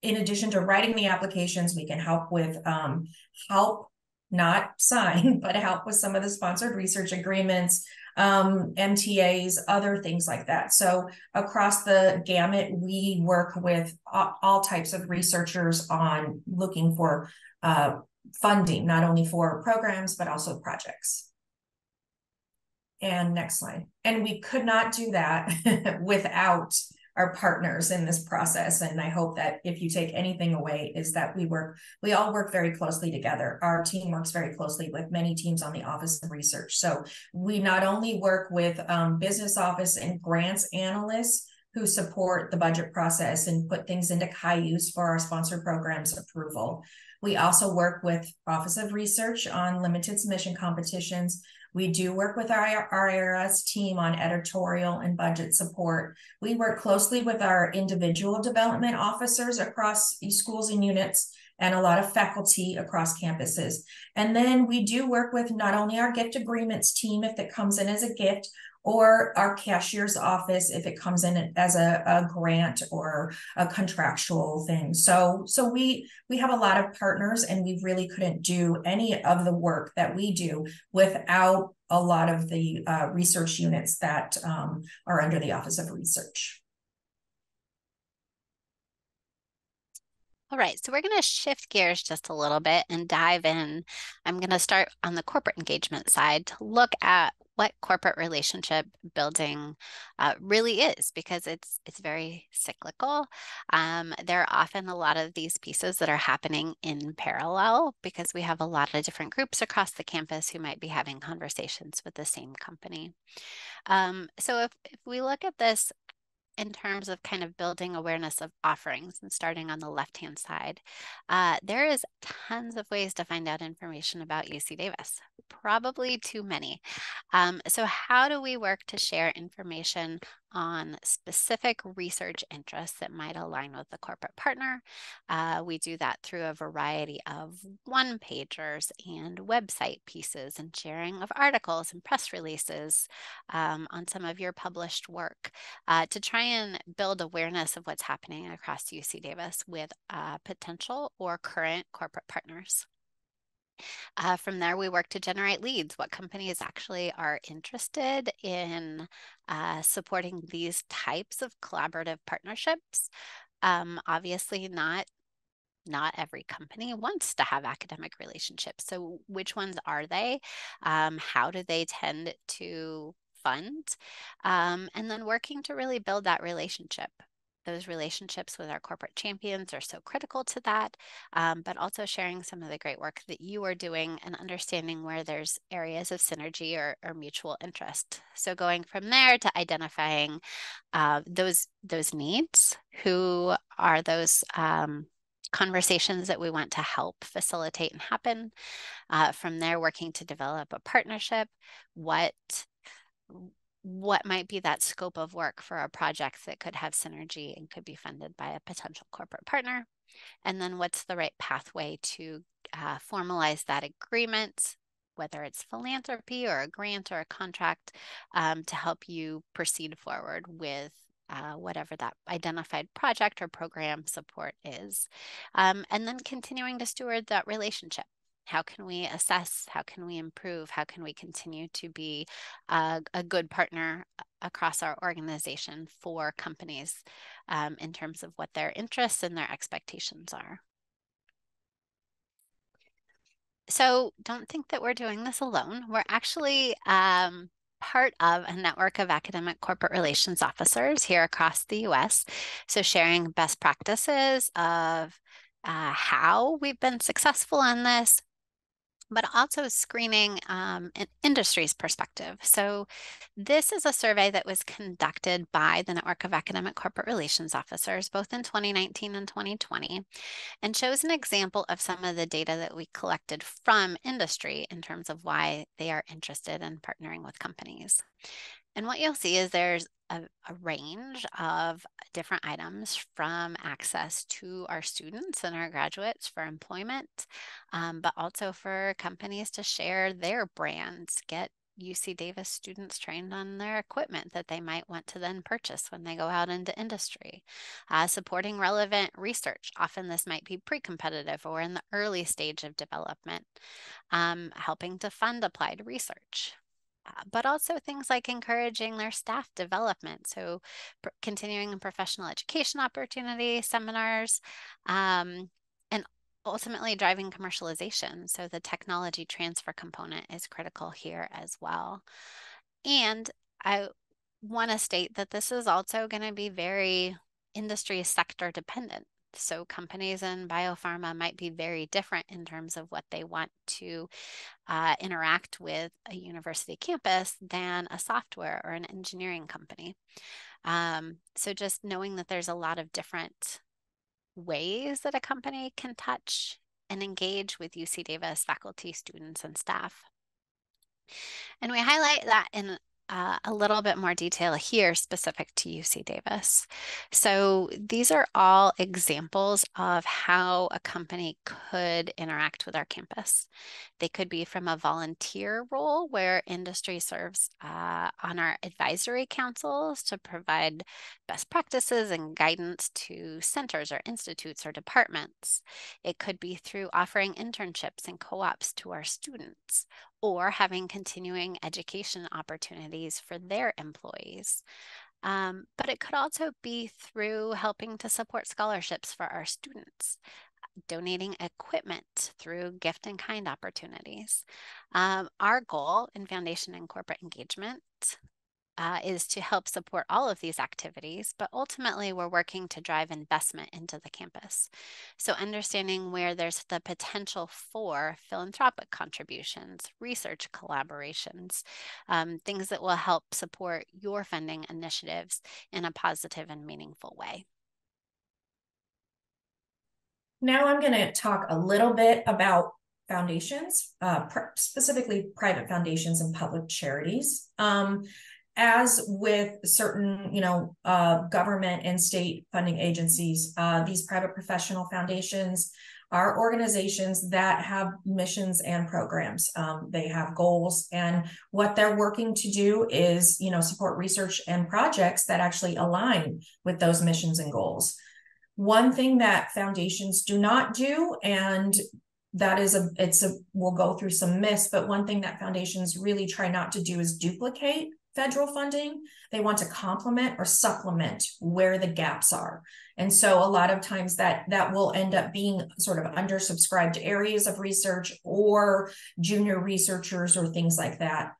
In addition to writing the applications, we can help with um, help not sign, but help with some of the sponsored research agreements, um, MTAs, other things like that. So across the gamut, we work with all, types of researchers on looking for uh, funding, not only for programs, but also projects. And next slide. And we could not do that without our partners in this process. And I hope that if you take anything away, is that we work, we all work very closely together. Our team works very closely with many teams on the Office of Research. So we not only work with um, business office and grants analysts who support the budget process and put things into Cayuse for our sponsor programs approval. We also work with Office of Research on limited submission competitions. We do work with our, ARS team on editorial and budget support. We work closely with our individual development officers across schools and units and a lot of faculty across campuses. And then we do work with not only our gift agreements team if it comes in as a gift, or our cashier's office if it comes in as a, a grant or a contractual thing. So so we we have a lot of partners and we really couldn't do any of the work that we do without a lot of the uh, research units that um, are under the Office of Research. All right, so we're going to shift gears just a little bit and dive in. I'm going to start on the corporate engagement side to look at what corporate relationship building uh, really is because it's it's very cyclical. Um, there are often a lot of these pieces that are happening in parallel because we have a lot of different groups across the campus who might be having conversations with the same company. Um, so if, if we look at this in terms of kind of building awareness of offerings and starting on the left hand side, uh, there is tons of ways to find out information about UC Davis, probably too many. Um, so, how do we work to share information on specific research interests that might align with the corporate partner. Uh, we do that through a variety of one pagers and website pieces and sharing of articles and press releases um, on some of your published work uh, to try and build awareness of what's happening across UC Davis with uh, potential or current corporate partners. Uh, from there, we work to generate leads. What companies actually are interested in uh, supporting these types of collaborative partnerships? Um, obviously, not not every company wants to have academic relationships. So, which ones are they? Um, how do they tend to fund? Um, and then working to really build that relationship those relationships with our corporate champions are so critical to that, um, but also sharing some of the great work that you are doing and understanding where there's areas of synergy or, or mutual interest. So going from there to identifying uh, those those needs, who are those um, conversations that we want to help facilitate and happen. Uh, from there, working to develop a partnership. What what might be that scope of work for a project that could have synergy and could be funded by a potential corporate partner? And then what's the right pathway to uh, formalize that agreement, whether it's philanthropy or a grant or a contract, um, to help you proceed forward with uh, whatever that identified project or program support is. Um, and then continuing to steward that relationship. How can we assess? How can we improve? How can we continue to be a, a good partner across our organization for companies um, in terms of what their interests and their expectations are? So don't think that we're doing this alone. We're actually um, part of a network of academic corporate relations officers here across the US. So sharing best practices of uh, how we've been successful on this, but also screening um, an industry's perspective. So, this is a survey that was conducted by the Network of Academic Corporate Relations Officers, both in 2019 and 2020, and shows an example of some of the data that we collected from industry in terms of why they are interested in partnering with companies. And what you'll see is there's a, a, range of different items from access to our students and our graduates for employment, um, but also for companies to share their brands, get UC Davis students trained on their equipment that they might want to then purchase when they go out into industry. Uh, supporting relevant research. Often this might be pre competitive or in the early stage of development. Um, helping to fund applied research. Uh, but also things like encouraging their staff development. So, pr- continuing in professional education opportunity, seminars, um, and ultimately driving commercialization. So, the technology transfer component is critical here as well. And I want to state that this is also going to be very industry sector dependent. So, companies in biopharma might be very different in terms of what they want to uh, interact with a university campus than a software or an engineering company. Um, so, just knowing that there's a lot of different ways that a company can touch and engage with UC Davis faculty, students, and staff. And we highlight that in uh, a little bit more detail here specific to UC Davis. So these are all examples of how a company could interact with our campus. They could be from a volunteer role where industry serves uh, on our advisory councils to provide best practices and guidance to centers or institutes or departments. It could be through offering internships and co-ops to our students or having continuing education opportunities for their employees. Um, but it could also be through helping to support scholarships for our students. donating equipment through gift and kind opportunities. Um, our goal in foundation and corporate engagement uh, is to help support all of these activities, but ultimately we're working to drive investment into the campus. So understanding where there's the potential for philanthropic contributions, research collaborations, um, things that will help support your funding initiatives in a positive and meaningful way. Now I'm going to talk a little bit about foundations, uh, pr specifically private foundations and public charities. Um, as with certain, you know, uh, government and state funding agencies, uh, these private professional foundations are organizations that have missions and programs. Um, they have goals, and what they're working to do is, you know, support research and projects that actually align with those missions and goals. One thing that foundations do not do, and that is a it's a we'll go through some myths, but one thing that foundations really try not to do is duplicate federal funding. They want to complement or supplement where the gaps are. And so a lot of times that that will end up being sort of undersubscribed areas of research or junior researchers or things like that.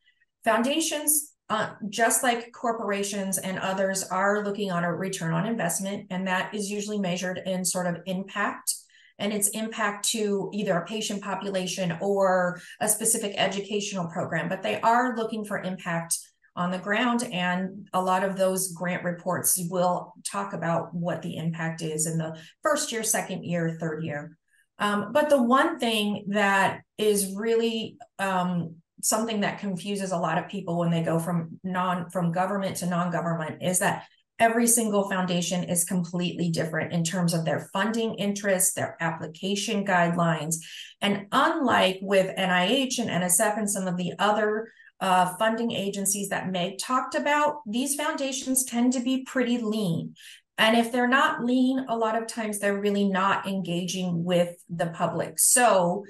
Foundations uh, just like corporations and others are looking on a return on investment, and that is usually measured in sort of impact and its impact to either a patient population or a specific educational program. But they are looking for impact on the ground, and a lot of those grant reports will talk about what the impact is in the first year, second year, third year. Um, but the one thing that is really um, something that confuses a lot of people when they go from non from government to non-government is that every single foundation is completely different in terms of their funding interests, their application guidelines. And unlike with NIH and NSF and some of the other uh, funding agencies that Meg talked about, these foundations tend to be pretty lean. And if they're not lean, a lot of times they're really not engaging with the public. So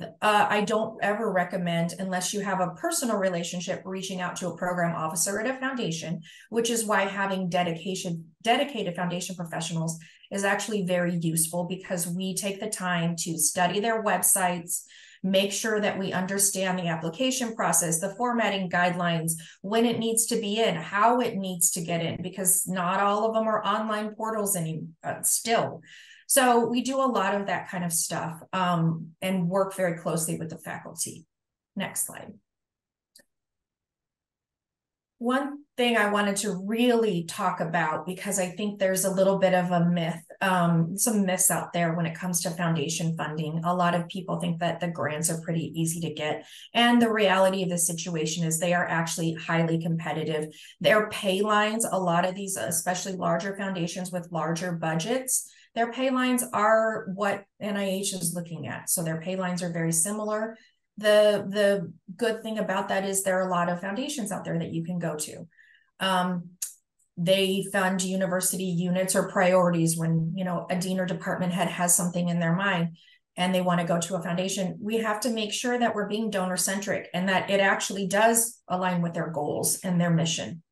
uh, I don't ever recommend, unless you have a personal relationship, reaching out to a program officer at a foundation, which is why having dedication, dedicated foundation professionals is actually very useful because we take the time to study their websites, make sure that we understand the application process, the formatting guidelines, when it needs to be in, how it needs to get in, because not all of them are online portals any uh, still. So we do a lot of that kind of stuff um, and work very closely with the faculty. Next slide. One thing I wanted to really talk about, because I think there's a little bit of a myth, um, some myths out there when it comes to foundation funding. A lot of people think that the grants are pretty easy to get. And the reality of the situation is they are actually highly competitive. Their pay lines, a lot of these, especially larger foundations with larger budgets, their pay lines are what NIH is looking at. So their pay lines are very similar. The, the good thing about that is there are a lot of foundations out there that you can go to. Um, they fund university units or priorities when you know a dean or department head has something in their mind and they want to go to a foundation we have to make sure that we're being donor centric and that it actually does align with their goals and their mission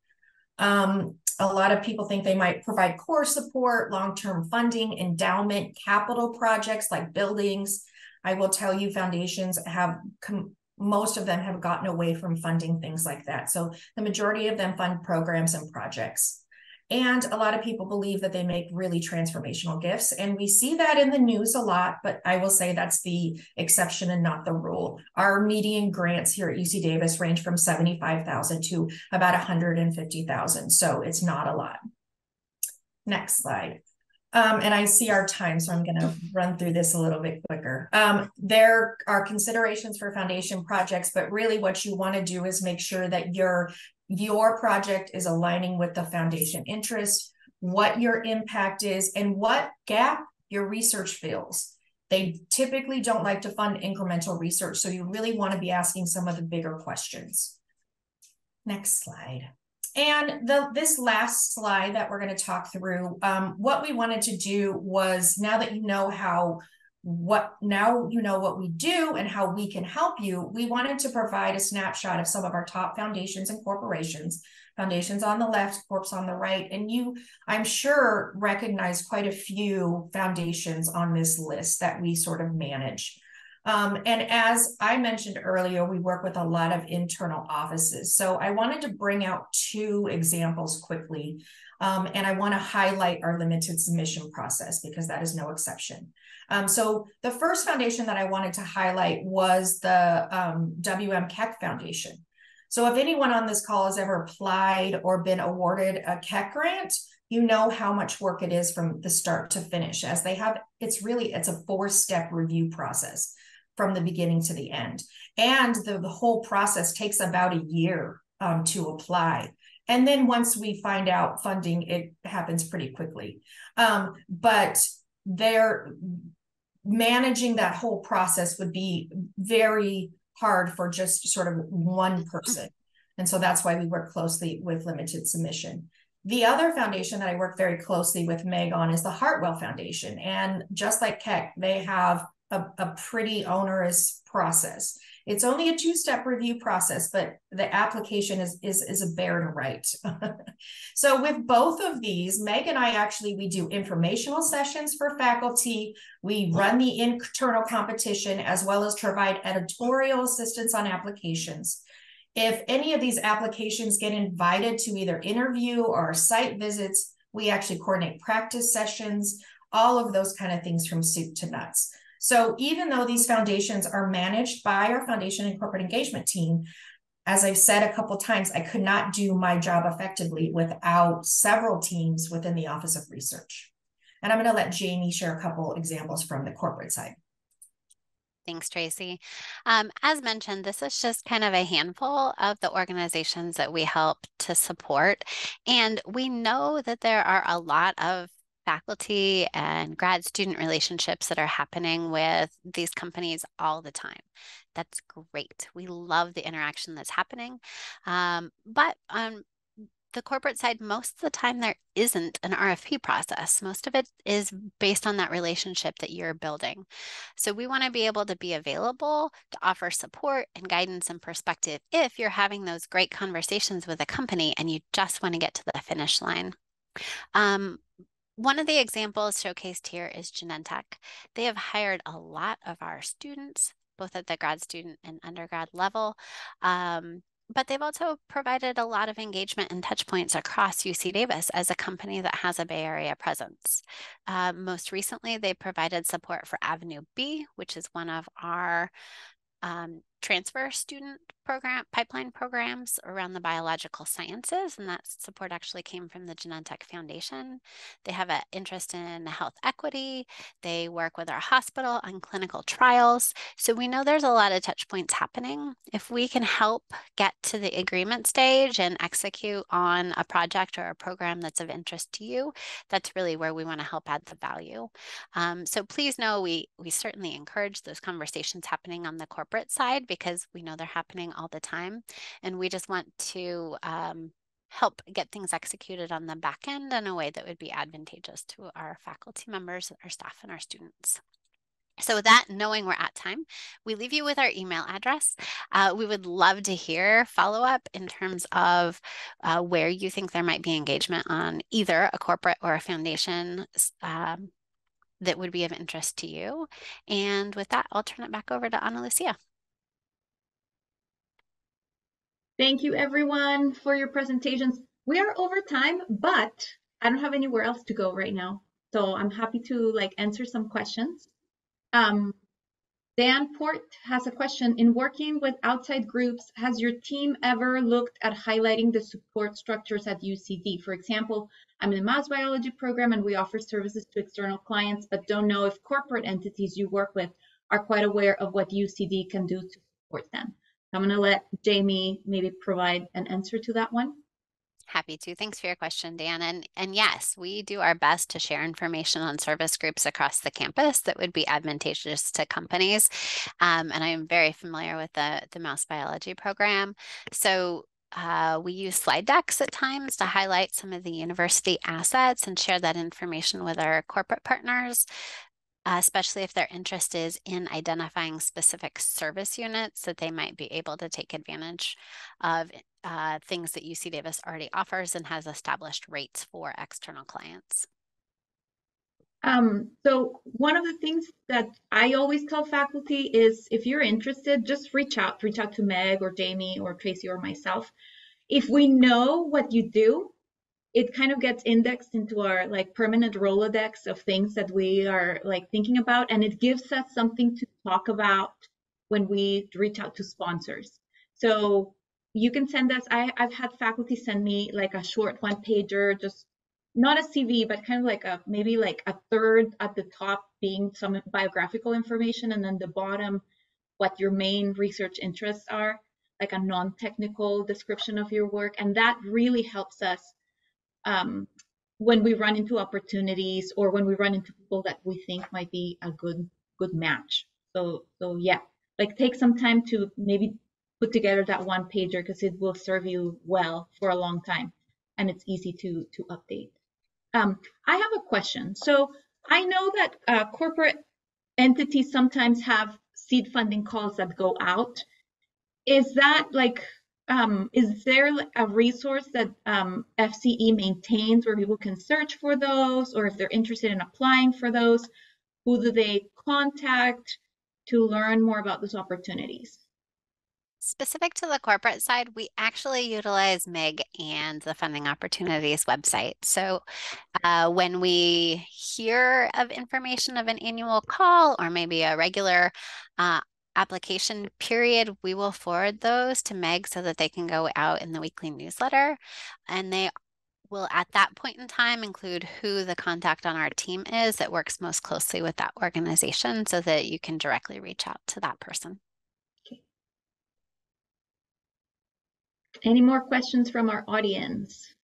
um, a lot of people think they might provide core support, long term funding, endowment, capital projects like buildings. I will tell you, foundations have com- most of them have gotten away from funding things like that. So the majority of them fund programs and projects. And a lot of people believe that they make really transformational gifts. And we see that in the news a lot, but I will say that's the exception and not the rule. Our median grants here at UC Davis range from 75,000 to about 150,000. So it's not a lot. Next slide. Um, and I see our time, so I'm going to run through this a little bit quicker. Um, there are considerations for foundation projects, but really what you want to do is make sure that you're your project is aligning with the foundation interest, what your impact is, and what gap your research fills. They typically don't like to fund incremental research, so you really want to be asking some of the bigger questions. Next slide. And the this last slide that we're going to talk through, um, what we wanted to do was now that you know how what now you know what we do and how we can help you, we wanted to provide a snapshot of some of our top foundations and corporations. Foundations on the left, corps on the right. And you, I'm sure, recognize quite a few foundations on this list that we sort of manage. Um, and as I mentioned earlier, we work with a lot of internal offices. So I wanted to bring out two examples quickly. Um, and I want to highlight our limited submission process because that is no exception. Um, so the first foundation that I wanted to highlight was the um, WM Keck Foundation. So if anyone on this call has ever applied or been awarded a Keck grant, you know how much work it is from the start to finish as they have it's really it's a four step review process from the beginning to the end and the, the whole process takes about a year um, to apply and then once we find out funding it happens pretty quickly um, but they're managing that whole process would be very hard for just sort of one person. And so that's why we work closely with limited submission. The other foundation that I work very closely with Meg on is the Hartwell Foundation. And just like Keck, they have a, a pretty onerous process. It's only a two-step review process, but the application is is is a bear to write. so with both of these, Meg and I actually we do informational sessions for faculty. We run the internal competition as well as provide editorial assistance on applications. If any of these applications get invited to either interview or site visits, we actually coordinate practice sessions, all of those kind of things from soup to nuts. So even though these foundations are managed by our foundation and corporate engagement team, as I've said a couple times, I could not do my job effectively without several teams within the Office of Research. And I'm going to let Jamie share a couple examples from the corporate side. Thanks, Tracy. Um, as mentioned, this is just kind of a handful of the organizations that we help to support. And we know that there are a lot of faculty and grad student relationships that are happening with these companies all the time. That's great. We love the interaction that's happening. Um, but on the corporate side, most of the time there isn't an RFP process. Most of it is based on that relationship that you're building. So we want to be able to be available to offer support and guidance and perspective if you're having those great conversations with a company and you just want to get to the finish line. Um, one of the examples showcased here is Genentech. They have hired a lot of our students, both at the grad student and undergrad level. Um, but they've also provided a lot of engagement and touch points across UC Davis as a company that has a Bay Area presence. Uh, most recently, they provided support for Avenue B, which is one of our um, transfer student program pipeline programs around the biological sciences and that support actually came from the Genentech Foundation. They have an interest in health equity. They work with our hospital on clinical trials. So we know there's a lot of touch points happening. If we can help get to the agreement stage and execute on a project or a program that's of interest to you, that's really where we want to help add the value. Um, so please know we we certainly encourage those conversations happening on the corporate side because we know they're happening all the time. And we just want to um, help get things executed on the back end in a way that would be advantageous to our faculty members, our staff, and our students. So with that, knowing we're at time, we leave you with our email address. Uh, we would love to hear follow-up in terms of uh, where you think there might be engagement on either a corporate or a foundation um, that would be of interest to you. And with that, I'll turn it back over to Ana Lucia. Thank you everyone for your presentations. We are over time, but I don't have anywhere else to go right now. So I'm happy to like answer some questions. Um, Dan Port has a question. In working with outside groups, has your team ever looked at highlighting the support structures at UCD? For example, I'm in the mouse biology program and we offer services to external clients, but don't know if corporate entities you work with are quite aware of what UCD can do to support them. I'm going to let Jamie maybe provide an answer to that one. Happy to. Thanks for your question, Dan. And, and yes, we do our best to share information on service groups across the campus that would be advantageous to companies. Um, and I am very familiar with the, the mouse biology program. So uh, we use slide decks at times to highlight some of the university assets and share that information with our corporate partners. Uh, especially if their interest is in identifying specific service units that they might be able to take advantage of uh, things that UC Davis already offers and has established rates for external clients. Um, so one of the things that I always tell faculty is if you're interested, just reach out, reach out to Meg or Jamie or Tracy or myself. If we know what you do, it kind of gets indexed into our like permanent Rolodex of things that we are like thinking about, and it gives us something to talk about when we reach out to sponsors. So you can send us. I, I've had faculty send me like a short one pager, just not a CV, but kind of like a maybe like a third at the top being some biographical information, and then the bottom what your main research interests are, like a non-technical description of your work, and that really helps us um, when we run into opportunities or when we run into people that we think might be a good good match. So so yeah, like take some time to maybe put together that one pager because it will serve you well for a long time and it's easy to to update. Um, I have a question. So I know that uh, corporate entities sometimes have seed funding calls that go out. Is that like um, is there a resource that um, FCE maintains where people can search for those, or if they're interested in applying for those, who do they contact to learn more about those opportunities? Specific to the corporate side, we actually utilize MEG and the Funding Opportunities website. So uh, when we hear of information of an annual call or maybe a regular uh, application period, we will forward those to Meg so that they can go out in the weekly newsletter. And they will, at that point in time, include who the contact on our team is that works most closely with that organization so that you can directly reach out to that person. Any more questions from our audience?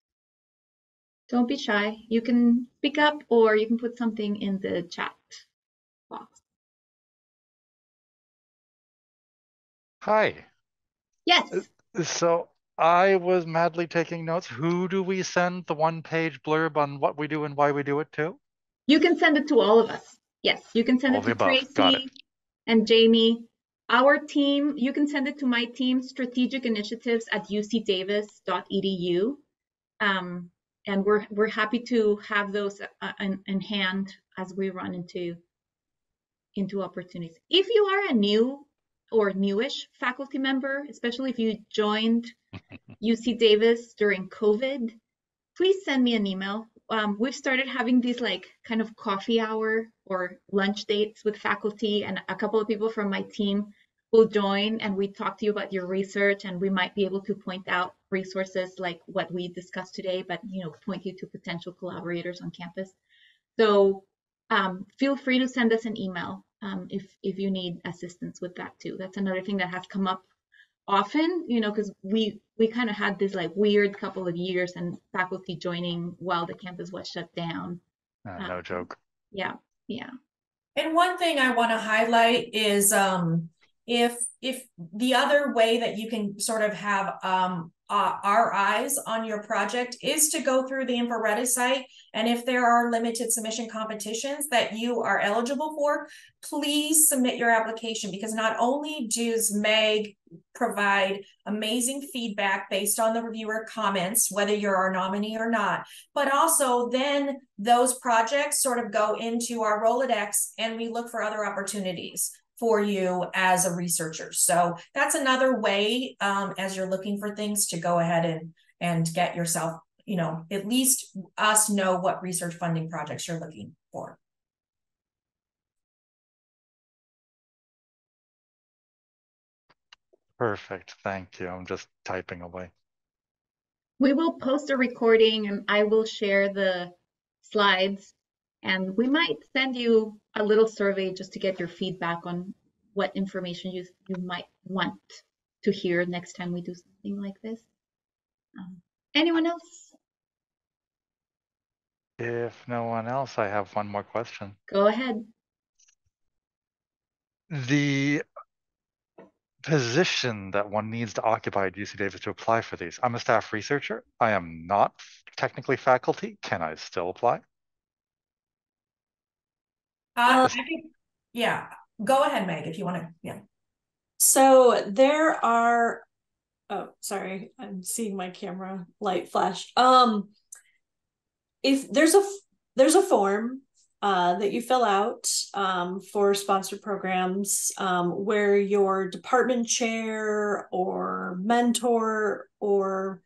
Don't be shy. You can speak up or you can put something in the chat Hi. Yes. Uh, so I was madly taking notes. Who do we send the one page blurb on what we do and why we do it to? You can send it to all of us. Yes, you can send all it to Tracy and Jamie. Our team, you can send it to my team, strategic initiatives at ucdavis.edu. Um, and we're we're happy to have those uh, in, in hand as we run into into opportunities. If you are a new or newish faculty member, especially if you joined UC Davis during COVID, please send me an email. Um, we've started having these like kind of coffee hour or lunch dates with faculty, and a couple of people from my team will join and we talk to you about your research and we might be able to point out resources like what we discussed today, but you know, point you to potential collaborators on campus. So um, feel free to send us an email um, if if you need assistance with that too. That's another thing that has come up often, you know, because we we kind of had this like weird couple of years and faculty joining while the campus was shut down. Uh, no um, joke. Yeah, yeah. And one thing I want to highlight is um, if if the other way that you can sort of have um, uh, our eyes on your project is to go through the InfoReady site. And if there are limited submission competitions that you are eligible for, please submit your application because not only does Meg provide amazing feedback based on the reviewer comments, whether you're our nominee or not, but also then those projects sort of go into our Rolodex and we look for other opportunities for you as a researcher. So that's another way um, as you're looking for things to go ahead and and get yourself, you know, at least us know what research funding projects you're looking for. Perfect. Thank you. I'm just typing away. We will post a recording and I will share the slides and we might send you a little survey just to get your feedback on what information you, you might want to hear next time we do something like this. Um, anyone else? If no one else, I have one more question. Go ahead. The position that one needs to occupy at UC Davis to apply for these. I'm a staff researcher. I am not technically faculty. Can I still apply? Uh, I think, yeah, go ahead, Meg, if you want to, yeah. So there are oh sorry, I'm seeing my camera light flash. Um if there's a there's a form uh, that you fill out um, for sponsored programs um, where your department chair or mentor or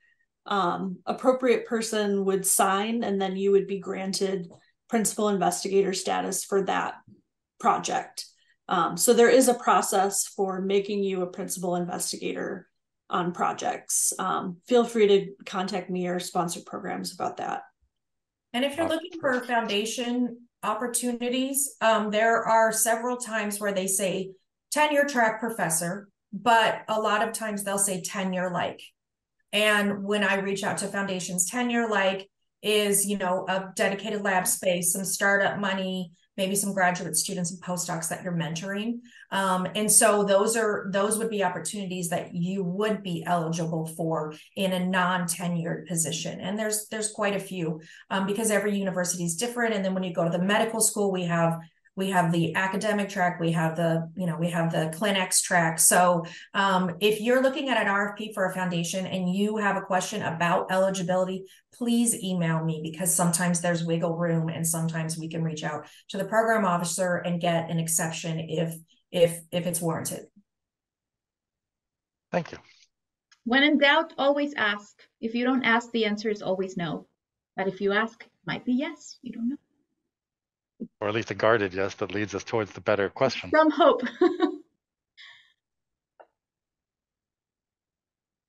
um, appropriate person would sign, and then you would be granted principal investigator status for that project. Um, so there is a process for making you a principal investigator on projects. Um, feel free to contact me or sponsored programs about that. And if you're looking for foundation opportunities, um, there are several times where they say tenure track professor, but a lot of times they'll say tenure like. And when I reach out to foundations, tenure like is, you know, a dedicated lab space, some startup money, maybe some graduate students and postdocs that you're mentoring. Um, and so those are those would be opportunities that you would be eligible for in a non-tenured position. And there's there's quite a few um, because every university is different. And then when you go to the medical school, we have we have the academic track, we have the you know we have the clinics track. So um, if you're looking at an RFP for a foundation and you have a question about eligibility, please email me because sometimes there's wiggle room and sometimes we can reach out to the program officer and get an exception if if if it's warranted. Thank you. When in doubt, always ask. If you don't ask, the answer is always no. But if you ask, it might be yes. You don't know. Or at least a guarded yes that leads us towards the better question. Some hope.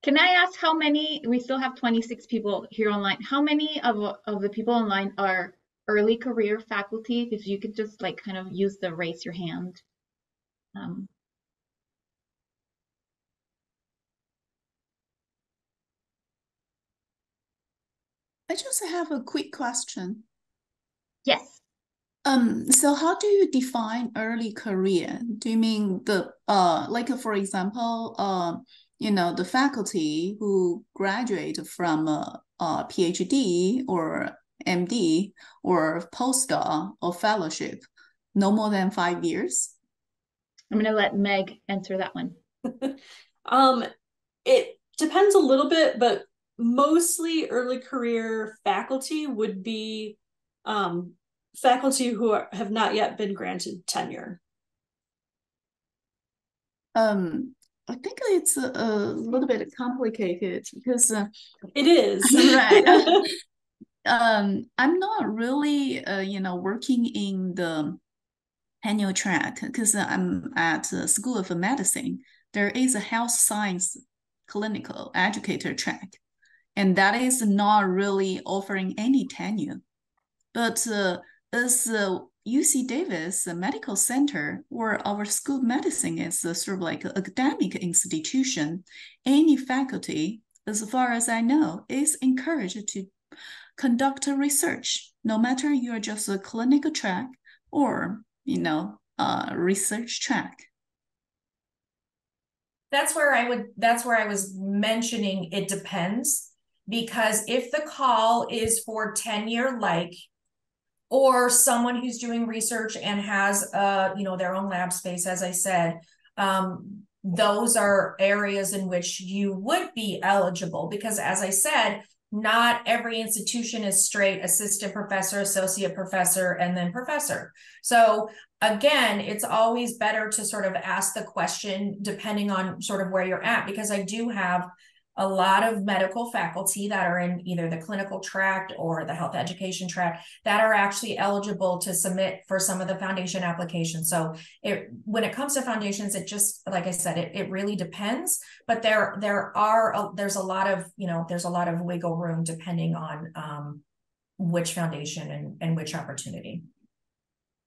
Can I ask how many, we still have 26 people here online. How many of, of the people online are early career faculty? If you could just like kind of use the raise your hand. Um, I just have a quick question. yes. Um, so how do you define early career? Do you mean the uh like for example, uh, you know, the faculty who graduate from a, a PhD or MD or postdoc or fellowship, no more than five years? I'm going to let Meg answer that one. Um, it depends a little bit, but mostly early career faculty would be um, faculty who are, have not yet been granted tenure. Um, I think it's a, a little bit complicated because uh, It is Right. um, I'm not really, uh, you know, working in the annual track because I'm at the School of Medicine. There is a health science clinical educator track, and that is not really offering any tenure. But uh, as uh, UC Davis Medical Center or our School of Medicine is a sort of like an academic institution, any faculty as far as I know, is encouraged to conduct research, no matter you're just a clinical track or, you know, a research track. That's where I would, that's where I was mentioning it depends. Because if the call is for tenure like, or someone who's doing research and has uh, you know, their own lab space, as I said, um, those are areas in which you would be eligible because as I said, not every institution is straight assistant professor, associate professor, and then professor. So again, it's always better to sort of ask the question depending on sort of where you're at, because I do have a lot of medical faculty that are in either the clinical tract or the health education tract that are actually eligible to submit for some of the foundation applications. So it when it comes to foundations, it just like I said, it, it really depends. But there there are a, there's a lot of you know there's a lot of wiggle room depending on um, which foundation and, and which opportunity.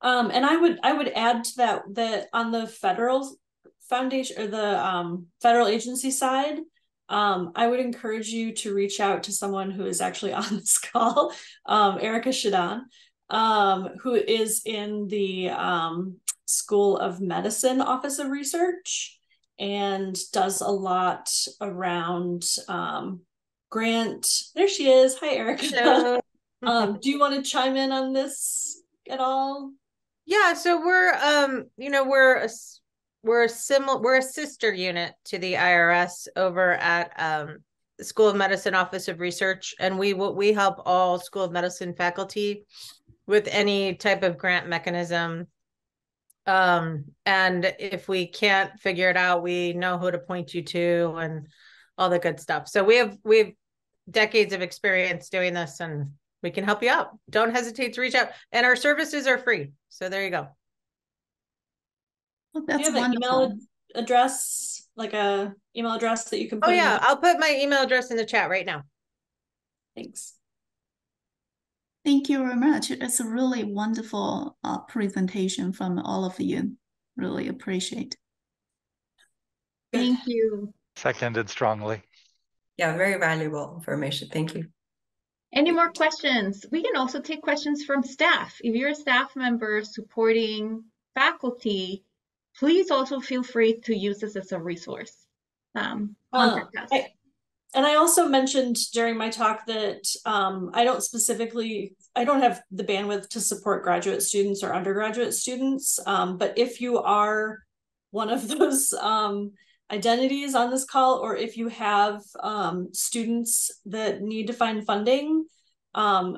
Um, and I would I would add to that that on the federal foundation or the um, federal agency side, um, I would encourage you to reach out to someone who is actually on this call, um, Erica Shadan, um, who is in the um, School of Medicine Office of Research and does a lot around um, grant. There she is. Hi, Erica. um, do you want to chime in on this at all? Yeah, so we're um, you know, we're a we're a similar we're a sister unit to the IRS over at um the School of Medicine Office of Research, and we we help all School of Medicine faculty with any type of grant mechanism. Um, and if we can't figure it out, we know who to point you to and all the good stuff. So we have we have decades of experience doing this and we can help you out. Don't hesitate to reach out. And our services are free. So there you go. Do that's you have an email address, like a email address that you can put Oh in the- yeah, I'll put my email address in the chat right now. Thanks. Thank you very much. It's a really wonderful uh, presentation from all of you. Really appreciate. Good. Thank you. Seconded strongly. Yeah, very valuable information. Thank you. Any more questions? We can also take questions from staff. If you're a staff member supporting faculty, please also feel free to use this as a resource. Um, Uh. I- And I also mentioned during my talk that um, I don't specifically, I don't have the bandwidth to support graduate students or undergraduate students. Um, but if you are one of those um, identities on this call, or if you have um, students that need to find funding, um,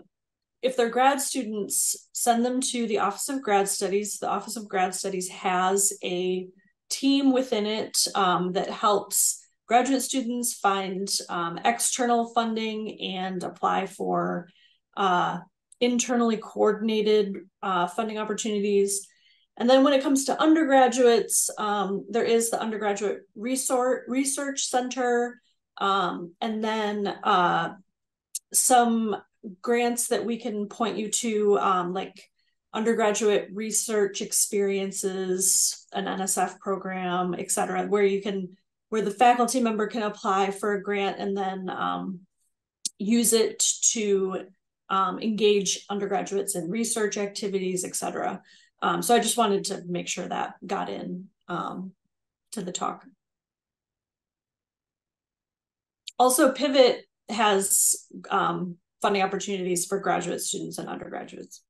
if they're grad students, send them to the Office of Grad Studies. The Office of Grad Studies has a team within it um, that helps graduate students find um, external funding and apply for uh, internally coordinated uh, funding opportunities. And then when it comes to undergraduates, um, there is the Undergraduate Research, Research Center, um, and then uh, some grants that we can point you to, um, like undergraduate research experiences, an NSF program, et cetera, where you can where the faculty member can apply for a grant and then um, use it to um, engage undergraduates in research activities, et cetera. Um, so I just wanted to make sure that got in um, to the talk. Also, Pivot has um, funding opportunities for graduate students and undergraduates.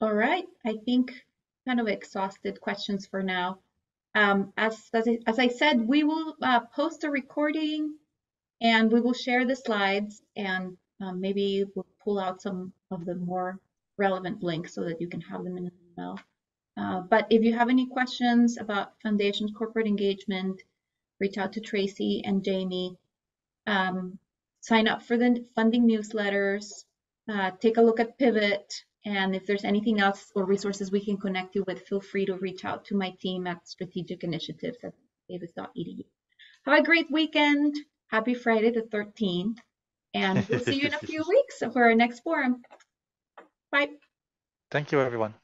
All right, I think kind of exhausted questions for now. Um, as, as, I, as I said, we will uh, post a recording and we will share the slides and um, maybe we'll pull out some of the more relevant links so that you can have them in an email. Uh, but if you have any questions about Foundation's corporate engagement, reach out to Tracy and Jamie. Um, sign up for the funding newsletters, uh, take a look at Pivot, and if there's anything else or resources we can connect you with, feel free to reach out to my team at strategic initiatives at davis.edu. Have a great weekend. Happy Friday the 13th. And we'll see you in a few weeks for our next forum. Bye. Thank you, everyone.